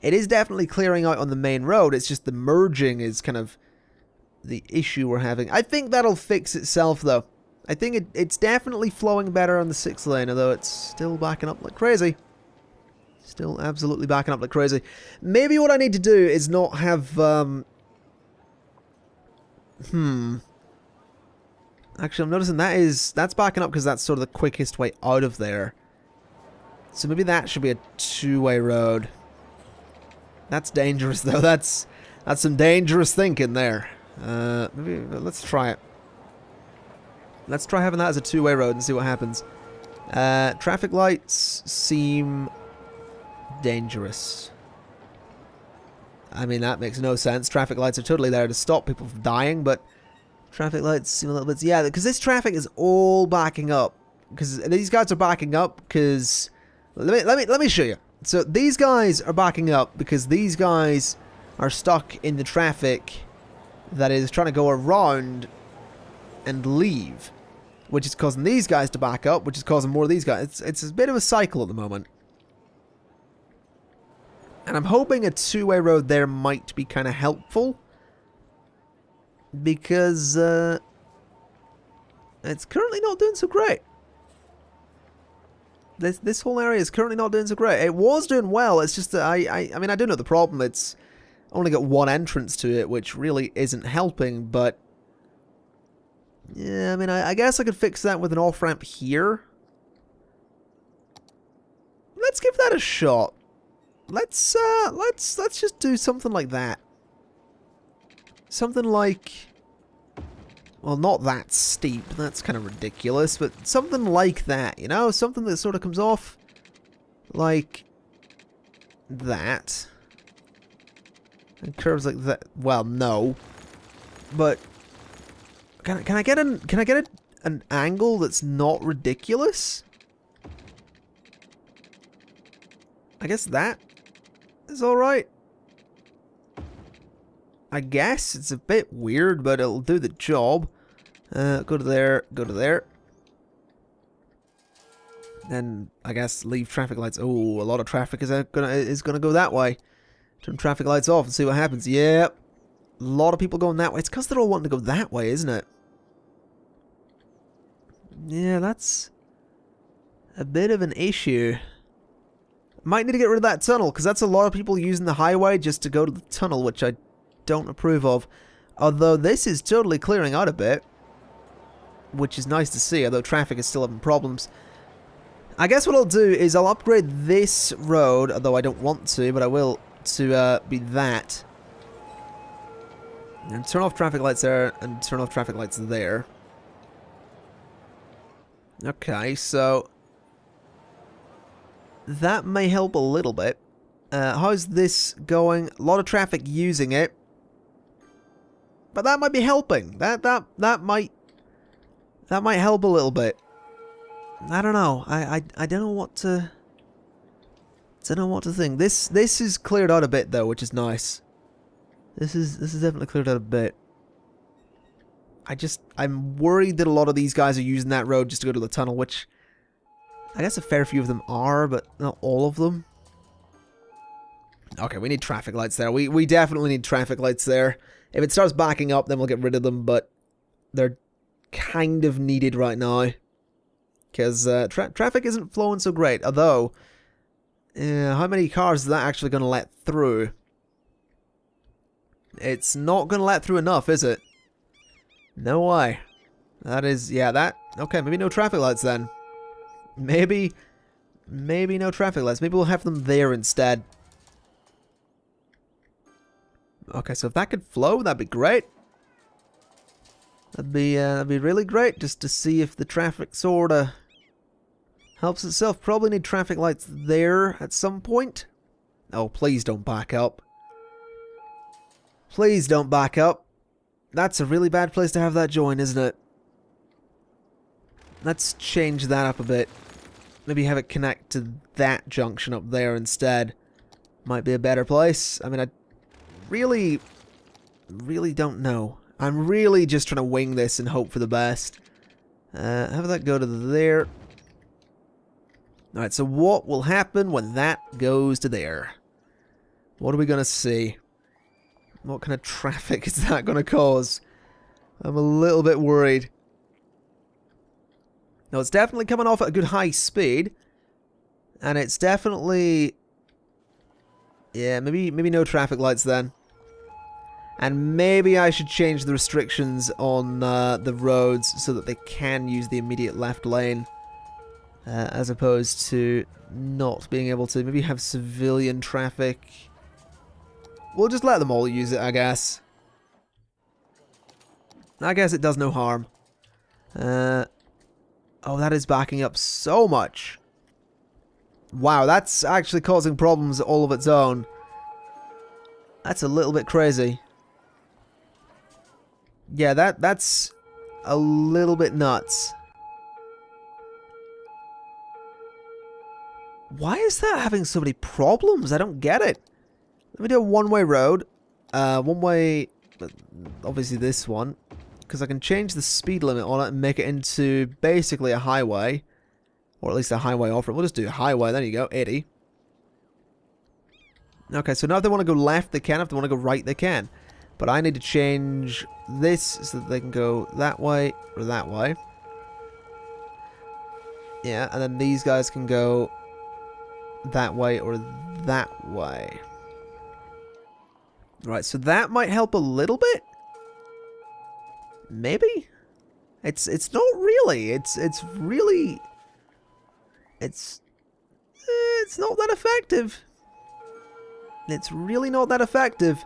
it is definitely clearing out on the main road. It's just the merging is kind of the issue we're having. I think that'll fix itself, though. I think it, it's definitely flowing better on the sixth lane, although it's still backing up like crazy. Still absolutely backing up like crazy. Maybe what I need to do is not have... Um, hmm... Actually, I'm noticing that is... That's backing up because that's sort of the quickest way out of there. So maybe that should be a two-way road. That's dangerous, though. That's that's some dangerous thinking there. Uh, maybe let's try it. Let's try having that as a two-way road and see what happens. Uh, traffic lights seem dangerous. I mean, that makes no sense. Traffic lights are totally there to stop people from dying, but Traffic lights seem a little bit... Yeah, because this traffic is all backing up. Because these guys are backing up because... Let me, let, me, let me show you. So these guys are backing up because these guys are stuck in the traffic that is trying to go around and leave. Which is causing these guys to back up, which is causing more of these guys. It's, it's a bit of a cycle at the moment. And I'm hoping a two-way road there might be kind of helpful because uh, it's currently not doing so great. This this whole area is currently not doing so great. It was doing well. It's just that I I, I mean I do know the problem. It's only got one entrance to it, which really isn't helping. But yeah, I mean I, I guess I could fix that with an off ramp here. Let's give that a shot. Let's uh let's let's just do something like that. Something like... Well, not that steep. That's kind of ridiculous. But something like that, you know? Something that sort of comes off like that. And curves like that. Well, no. But can I, can I get an can I get a, an angle that's not ridiculous? I guess that is all right. I guess. It's a bit weird, but it'll do the job. Uh, go to there, go to there. Then I guess leave traffic lights. Oh, a lot of traffic is uh, gonna is gonna go that way. Turn traffic lights off and see what happens. Yep, a lot of people going that way. It's because they're all wanting to go that way, isn't it? Yeah, that's a bit of an issue. Might need to get rid of that tunnel, because that's a lot of people using the highway just to go to the tunnel, which I don't approve of. Although this is totally clearing out a bit, which is nice to see, although traffic is still having problems. I guess what I'll do is I'll upgrade this road, although I don't want to, but I will, to uh, be that. And turn off traffic lights there, and turn off traffic lights there. Okay, so... That may help a little bit. Uh, how's this going? A lot of traffic using it. But that might be helping. That that that might that might help a little bit. I don't know. I I, I don't know what to don't know what to think. This this is cleared out a bit though, which is nice. This is this is definitely cleared out a bit. I just I'm worried that a lot of these guys are using that road just to go to the tunnel, which I guess a fair few of them are, but not all of them. Okay, we need traffic lights there. We we definitely need traffic lights there. If it starts backing up, then we'll get rid of them, but they're kind of needed right now. Because uh, tra traffic isn't flowing so great, although... Uh, how many cars is that actually going to let through? It's not going to let through enough, is it? No way. That is, yeah, that... Okay, maybe no traffic lights then. Maybe... Maybe no traffic lights. Maybe we'll have them there instead. Okay, so if that could flow, that'd be great. That'd be uh, that'd be really great just to see if the traffic sorta helps itself. Probably need traffic lights there at some point. Oh, please don't back up. Please don't back up. That's a really bad place to have that join, isn't it? Let's change that up a bit. Maybe have it connect to that junction up there instead. Might be a better place. I mean, I really, really don't know. I'm really just trying to wing this and hope for the best. Uh, have that go to there. Alright, so what will happen when that goes to there? What are we going to see? What kind of traffic is that going to cause? I'm a little bit worried. No, it's definitely coming off at a good high speed. And it's definitely... Yeah, maybe maybe no traffic lights then. And maybe I should change the restrictions on uh, the roads so that they can use the immediate left lane. Uh, as opposed to not being able to. Maybe have civilian traffic. We'll just let them all use it, I guess. I guess it does no harm. Uh, oh, that is backing up so much. Wow, that's actually causing problems all of its own. That's a little bit crazy. Yeah, that that's a little bit nuts. Why is that having so many problems? I don't get it. Let me do a one-way road. Uh, one-way, obviously this one. Because I can change the speed limit on it and make it into basically a highway. Or at least a highway off road. We'll just do a highway. There you go, 80. Okay, so now if they want to go left, they can. If they want to go right, they can. But I need to change this so that they can go that way or that way. Yeah, and then these guys can go that way or that way. Right, so that might help a little bit? Maybe? It's it's not really. It's it's really it's eh, it's not that effective. It's really not that effective.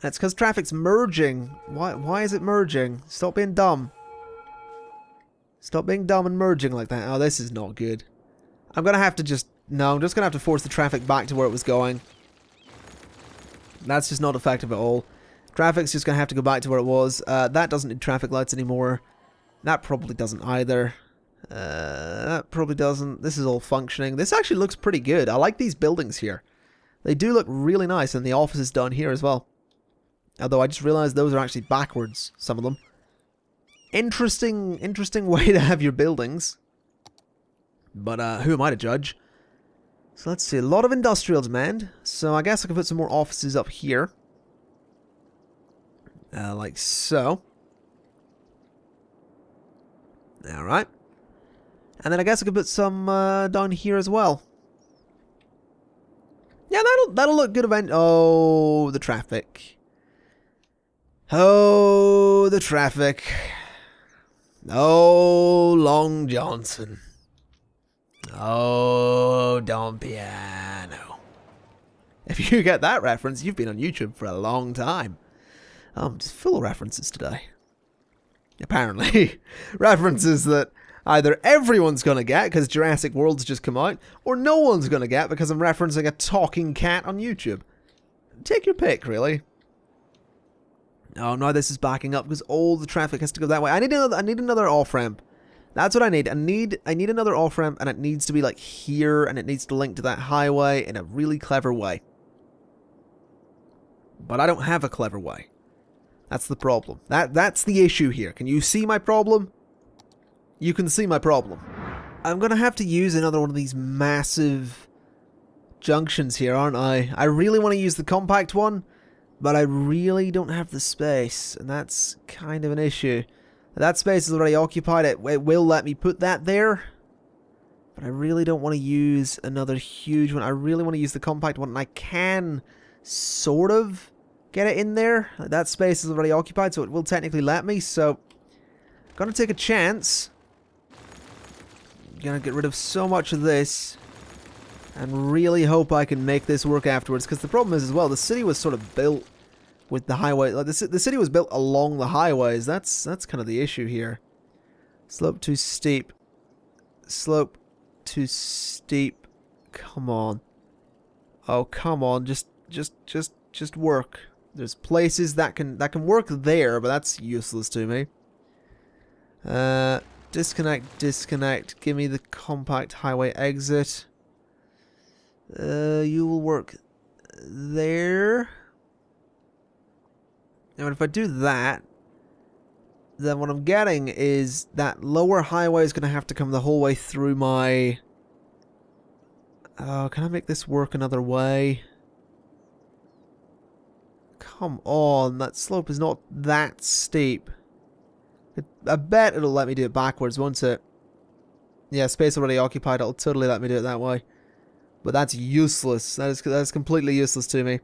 That's because traffic's merging. Why, why is it merging? Stop being dumb. Stop being dumb and merging like that. Oh, this is not good. I'm going to have to just... No, I'm just going to have to force the traffic back to where it was going. That's just not effective at all. Traffic's just going to have to go back to where it was. Uh, that doesn't need traffic lights anymore. That probably doesn't either. Uh, that probably doesn't. This is all functioning. This actually looks pretty good. I like these buildings here. They do look really nice, and the office is down here as well. Although I just realized those are actually backwards, some of them. Interesting, interesting way to have your buildings. But uh, who am I to judge? So let's see, a lot of industrial demand. So I guess I can put some more offices up here. Uh, like so. Alright. And then I guess I could put some uh, down here as well. Yeah, that'll that'll look good event. Oh, the traffic. Oh, the traffic. Oh, Long Johnson. Oh, Don Piano. If you get that reference, you've been on YouTube for a long time. I'm just full of references today. Apparently. references that either everyone's going to get because Jurassic World's just come out, or no one's going to get because I'm referencing a talking cat on YouTube. Take your pick, really. Oh, no, this is backing up because all the traffic has to go that way. I need another, I need another off-ramp. That's what I need. I need I need another off-ramp and it needs to be like here and it needs to link to that highway in a really clever way. But I don't have a clever way. That's the problem. That That's the issue here. Can you see my problem? You can see my problem. I'm going to have to use another one of these massive junctions here, aren't I? I really want to use the compact one, but I really don't have the space, and that's kind of an issue. That space is already occupied. It, it will let me put that there, but I really don't want to use another huge one. I really want to use the compact one, and I can sort of get it in there. That space is already occupied, so it will technically let me, so... Gonna take a chance. Gonna get rid of so much of this. And really hope I can make this work afterwards, because the problem is as well, the city was sort of built with the highway. Like the, the city was built along the highways. That's that's kind of the issue here. Slope too steep. Slope too steep. Come on. Oh, come on. Just just just just work. There's places that can that can work there, but that's useless to me. Uh disconnect, disconnect. Give me the compact highway exit. Uh you will work there. And if I do that, then what I'm getting is that lower highway is going to have to come the whole way through my... Oh, can I make this work another way? Come on, that slope is not that steep. I bet it'll let me do it backwards, won't it? Yeah, space already occupied, it'll totally let me do it that way. But that's useless. That is, that is completely useless to me.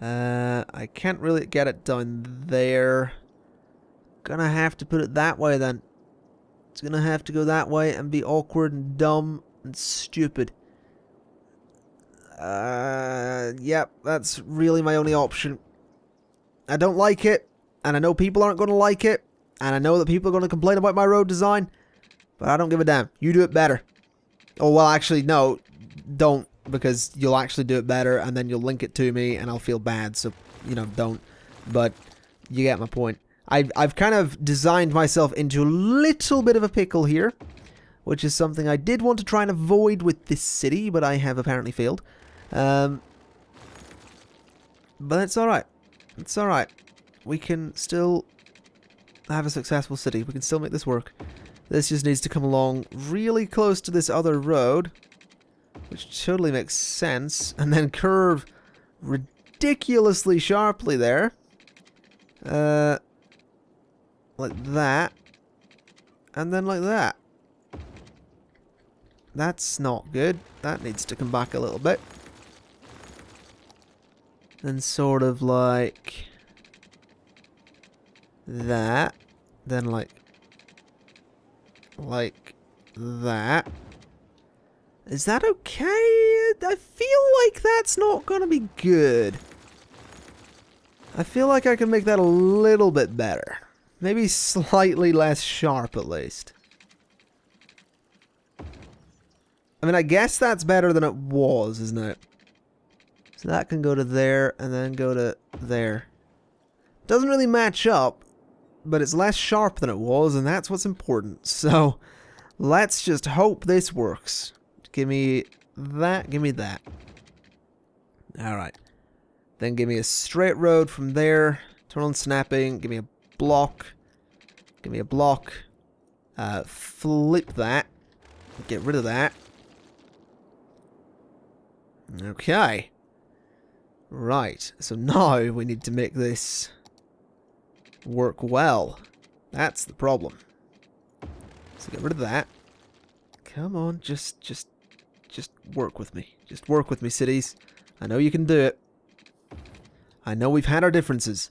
Uh, I can't really get it down there. Gonna have to put it that way then. It's gonna have to go that way and be awkward and dumb and stupid. Uh, yep, that's really my only option. I don't like it, and I know people aren't gonna like it, and I know that people are gonna complain about my road design, but I don't give a damn. You do it better. Oh, well, actually, no, don't because you'll actually do it better and then you'll link it to me and I'll feel bad so you know don't. But you get my point. I've, I've kind of designed myself into a little bit of a pickle here which is something I did want to try and avoid with this city but I have apparently failed. Um, but it's alright it's alright we can still have a successful city. We can still make this work this just needs to come along really close to this other road which totally makes sense, and then curve ridiculously sharply there. Uh, like that. And then like that. That's not good. That needs to come back a little bit. Then sort of like that. Then like like that. Is that okay? I feel like that's not going to be good. I feel like I can make that a little bit better. Maybe slightly less sharp at least. I mean, I guess that's better than it was, isn't it? So that can go to there and then go to there. Doesn't really match up, but it's less sharp than it was, and that's what's important. So, let's just hope this works. Give me that. Give me that. Alright. Then give me a straight road from there. Turn on snapping. Give me a block. Give me a block. Uh, flip that. Get rid of that. Okay. Right. So now we need to make this work well. That's the problem. So get rid of that. Come on, just, just, just work with me. Just work with me, cities. I know you can do it. I know we've had our differences.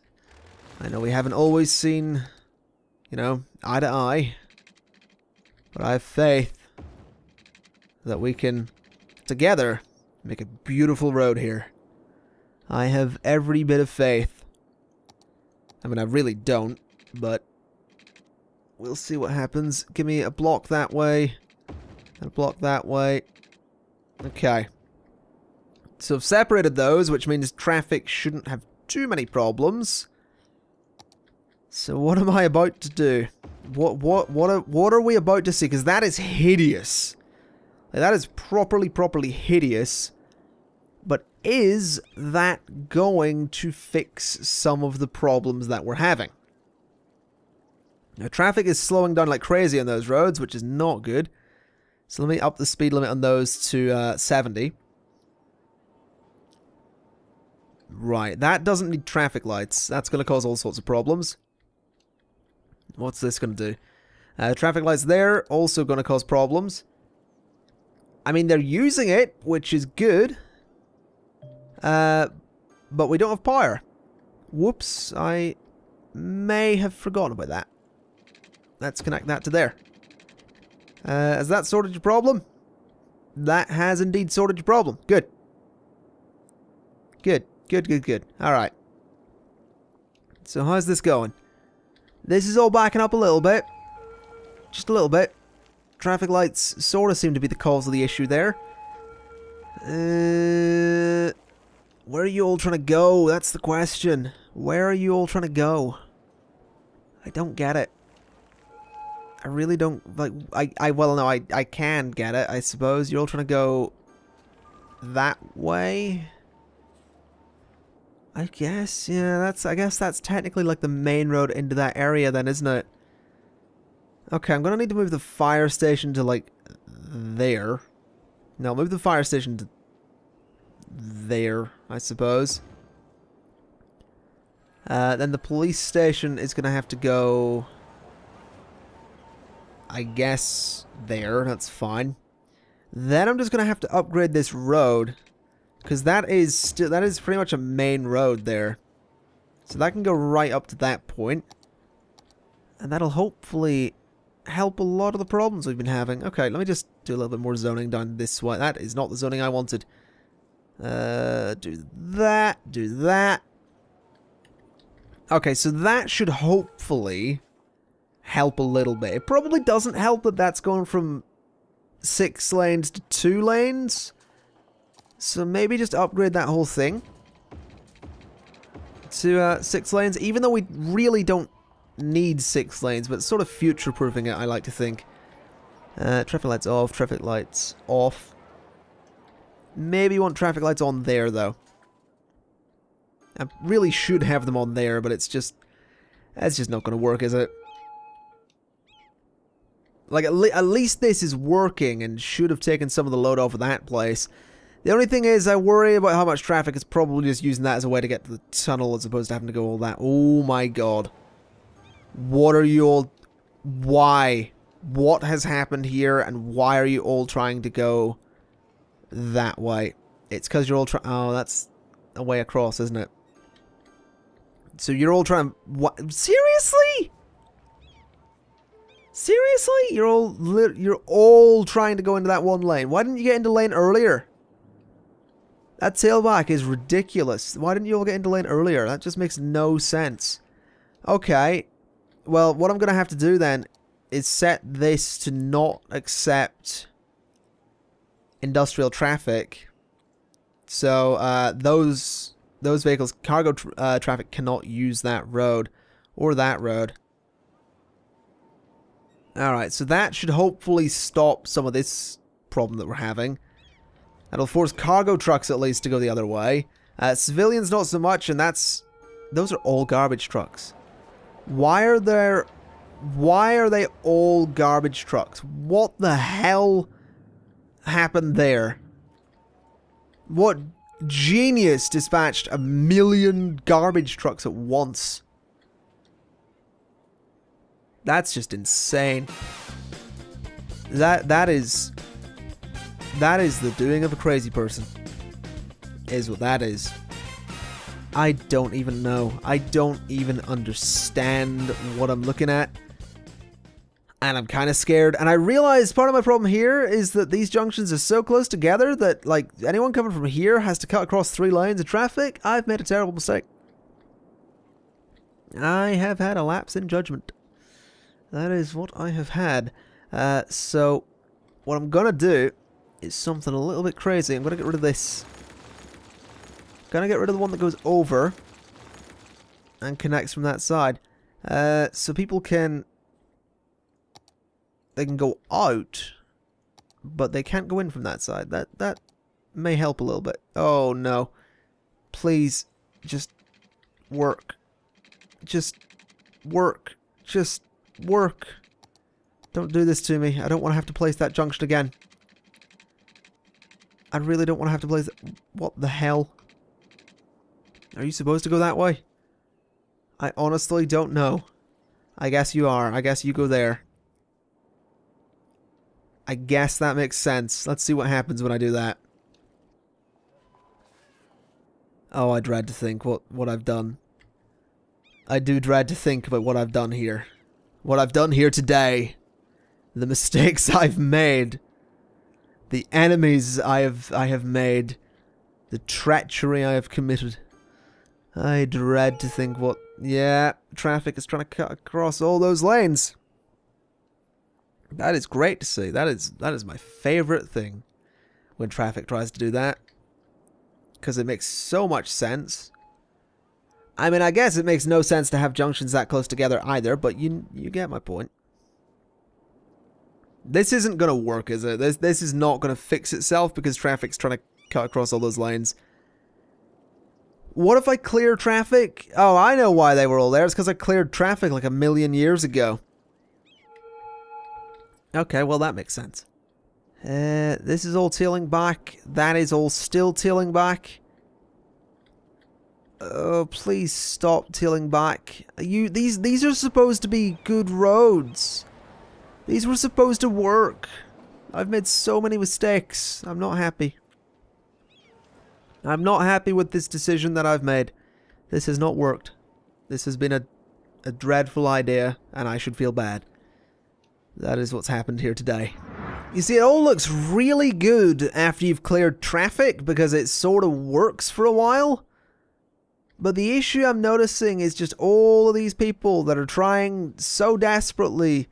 I know we haven't always seen, you know, eye to eye. But I have faith that we can, together, make a beautiful road here. I have every bit of faith. I mean, I really don't, but we'll see what happens. Give me a block that way, and a block that way. Okay. So I've separated those, which means traffic shouldn't have too many problems. So what am I about to do? What what what are what are we about to see? Because that is hideous. Like, that is properly properly hideous. Is that going to fix some of the problems that we're having? Now, traffic is slowing down like crazy on those roads, which is not good. So let me up the speed limit on those to uh, 70. Right, that doesn't need traffic lights. That's going to cause all sorts of problems. What's this going to do? Uh, traffic lights there, also going to cause problems. I mean, they're using it, which is good. Uh, but we don't have power. Whoops, I may have forgotten about that. Let's connect that to there. Uh, has that sorted your problem? That has indeed sorted your problem. Good. Good, good, good, good. Alright. So how's this going? This is all backing up a little bit. Just a little bit. Traffic lights sort of seem to be the cause of the issue there. Uh, where are you all trying to go? That's the question. Where are you all trying to go? I don't get it. I really don't like I I well no I I can get it I suppose you're all trying to go that way I guess yeah that's I guess that's technically like the main road into that area then isn't it okay I'm gonna need to move the fire station to like there no move the fire station to there I suppose uh, then the police station is gonna have to go I guess there. That's fine. Then I'm just going to have to upgrade this road. Because that is still that is pretty much a main road there. So that can go right up to that point. And that'll hopefully help a lot of the problems we've been having. Okay, let me just do a little bit more zoning down this way. That is not the zoning I wanted. Uh, do that, do that. Okay, so that should hopefully help a little bit. It probably doesn't help that that's going from six lanes to two lanes. So maybe just upgrade that whole thing to uh, six lanes, even though we really don't need six lanes, but sort of future-proofing it, I like to think. Uh, traffic lights off, traffic lights off. Maybe you want traffic lights on there, though. I really should have them on there, but it's just... That's just not going to work, is it? Like, at, le at, least this is working and should have taken some of the load off of that place. The only thing is, I worry about how much traffic is probably just using that as a way to get to the tunnel as opposed to having to go all that. Oh my god. What are you all... Why? What has happened here and why are you all trying to go that way? It's because you're all trying... Oh, that's a way across, isn't it? So you're all trying... What? Seriously? Seriously? You're all you're all trying to go into that one lane. Why didn't you get into lane earlier? That tailback is ridiculous. Why didn't you all get into lane earlier? That just makes no sense. Okay. Well, what I'm going to have to do then is set this to not accept industrial traffic. So, uh, those those vehicles, cargo uh, traffic cannot use that road or that road. Alright, so that should hopefully stop some of this problem that we're having. That'll force cargo trucks at least to go the other way. Uh, civilians not so much, and that's those are all garbage trucks. Why are there why are they all garbage trucks? What the hell happened there? What genius dispatched a million garbage trucks at once? That's just insane. That that is that is the doing of a crazy person. Is what that is. I don't even know. I don't even understand what I'm looking at. And I'm kind of scared. And I realize part of my problem here is that these junctions are so close together that, like, anyone coming from here has to cut across three lanes of traffic. I've made a terrible mistake. I have had a lapse in judgment. That is what I have had. Uh, so, what I'm gonna do is something a little bit crazy. I'm gonna get rid of this. Gonna get rid of the one that goes over and connects from that side. Uh, so people can they can go out, but they can't go in from that side. That that may help a little bit. Oh no. Please just work. Just work. Just work. Don't do this to me. I don't want to have to place that junction again. I really don't want to have to place it. What the hell? Are you supposed to go that way? I honestly don't know. I guess you are. I guess you go there. I guess that makes sense. Let's see what happens when I do that. Oh, I dread to think what, what I've done. I do dread to think about what I've done here. What I've done here today. The mistakes I've made. The enemies I have I have made. The treachery I have committed. I dread to think what... Yeah, traffic is trying to cut across all those lanes. That is great to see. That is that is my favorite thing when traffic tries to do that. Because it makes so much sense. I mean, I guess it makes no sense to have junctions that close together either, but you you get my point. This isn't going to work, is it? This, this is not going to fix itself because traffic's trying to cut across all those lanes. What if I clear traffic? Oh, I know why they were all there. It's because I cleared traffic like a million years ago. Okay, well that makes sense. Uh, this is all tealing back. That is all still tealing back. Oh, please stop tealing back. You these these are supposed to be good roads. These were supposed to work. I've made so many mistakes. I'm not happy. I'm not happy with this decision that I've made. This has not worked. This has been a, a dreadful idea, and I should feel bad. That is what's happened here today. You see, it all looks really good after you've cleared traffic because it sort of works for a while. But the issue I'm noticing is just all of these people that are trying so desperately.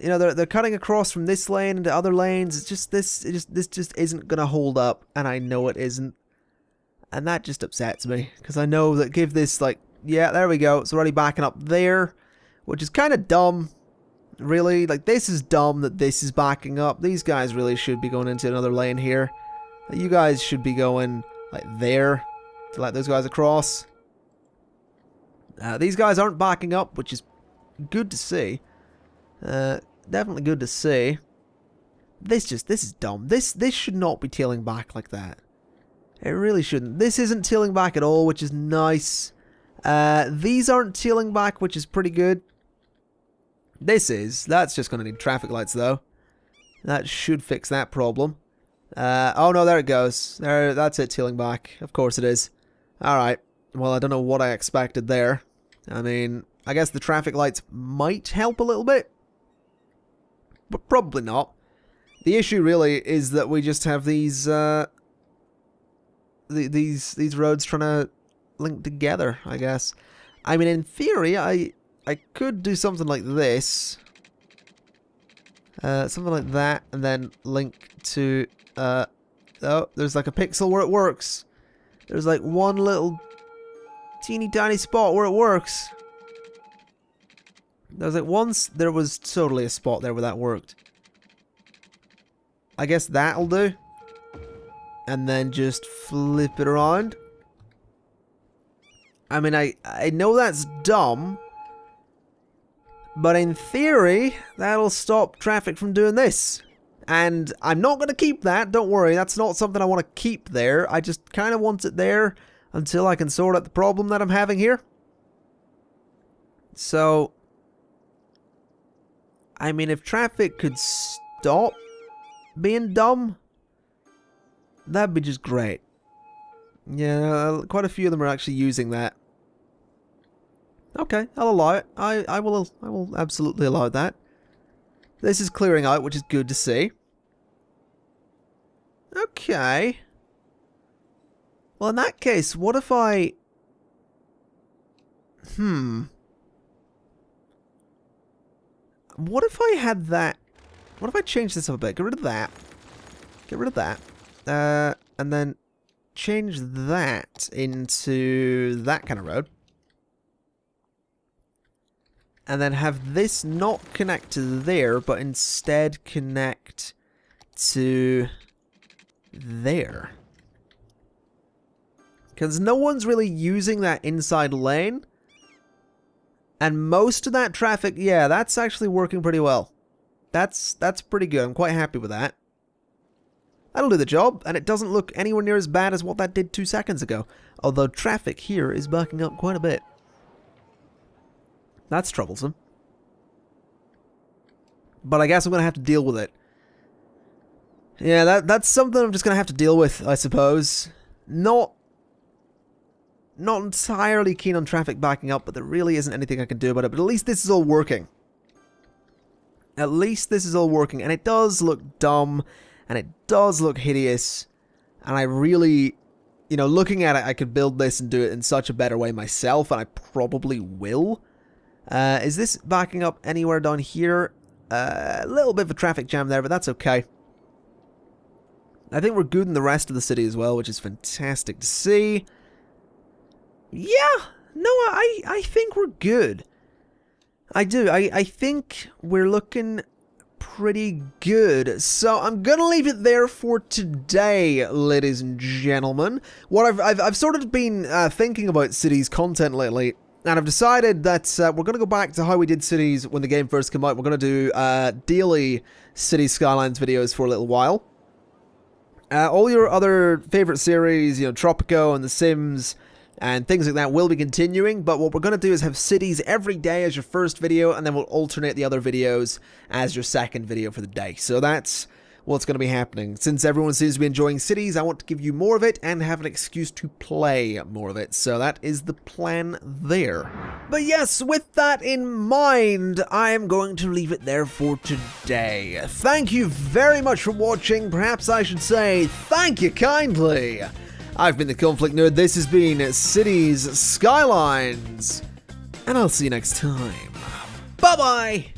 You know, they're, they're cutting across from this lane into other lanes. It's just this, it just this just isn't gonna hold up, and I know it isn't. And that just upsets me, because I know that give this, like, yeah, there we go, it's already backing up there, which is kind of dumb, really. Like, this is dumb that this is backing up. These guys really should be going into another lane here. You guys should be going, like, there, to let those guys across. Uh, these guys aren't backing up, which is good to see. Uh, definitely good to see. This just, this is dumb. This, this should not be tailing back like that. It really shouldn't. This isn't tealing back at all, which is nice. Uh, these aren't tealing back, which is pretty good. This is. That's just going to need traffic lights, though. That should fix that problem. Uh, oh, no, there it goes. There, That's it, tealing back. Of course it is. Alright. Well, I don't know what I expected there. I mean, I guess the traffic lights might help a little bit. But probably not. The issue really is that we just have these, uh, the, these these roads trying to link together, I guess. I mean, in theory, I I could do something like this. Uh, something like that, and then link to... Uh, oh, there's like a pixel where it works. There's like one little teeny tiny spot where it works. There's like once there was totally a spot there where that worked. I guess that'll do and then just flip it around. I mean, I, I know that's dumb, but in theory, that'll stop traffic from doing this. And I'm not going to keep that, don't worry, that's not something I want to keep there. I just kind of want it there until I can sort out the problem that I'm having here. So, I mean, if traffic could stop being dumb, that'd be just great. Yeah, quite a few of them are actually using that. Okay, I'll allow it. I, I will I will absolutely allow that. This is clearing out, which is good to see. Okay. Well, in that case, what if I... Hmm. What if I had that... What if I change this up a bit? Get rid of that. Get rid of that. Uh, and then change that into that kind of road. And then have this not connect to there, but instead connect to there. Because no one's really using that inside lane. And most of that traffic, yeah, that's actually working pretty well. That's that's pretty good. I'm quite happy with that. That'll do the job, and it doesn't look anywhere near as bad as what that did two seconds ago. Although traffic here is backing up quite a bit. That's troublesome. But I guess I'm going to have to deal with it. Yeah, that that's something I'm just going to have to deal with, I suppose. Not not entirely keen on traffic backing up, but there really isn't anything I can do about it. But at least this is all working. At least this is all working. And it does look dumb. And it does look hideous. And I really... You know, looking at it, I could build this and do it in such a better way myself. And I probably will. Uh, is this backing up anywhere down here? Uh, a little bit of a traffic jam there, but that's okay. I think we're good in the rest of the city as well, which is fantastic to see. Yeah, no, I, I think we're good. I do. I, I think we're looking pretty good. So I'm gonna leave it there for today, ladies and gentlemen. What I've I've, I've sort of been uh, thinking about cities content lately. And I've decided that uh, we're going to go back to how we did cities when the game first came out. We're going to do uh, daily City Skylines videos for a little while. Uh, all your other favorite series, you know, Tropico and The Sims, and things like that will be continuing, but what we're going to do is have cities every day as your first video, and then we'll alternate the other videos as your second video for the day. So that's what's going to be happening. Since everyone seems to be enjoying cities, I want to give you more of it and have an excuse to play more of it. So that is the plan there. But yes, with that in mind, I am going to leave it there for today. Thank you very much for watching. Perhaps I should say thank you kindly. I've been the Conflict Nerd. This has been Cities Skylines. And I'll see you next time. Bye bye!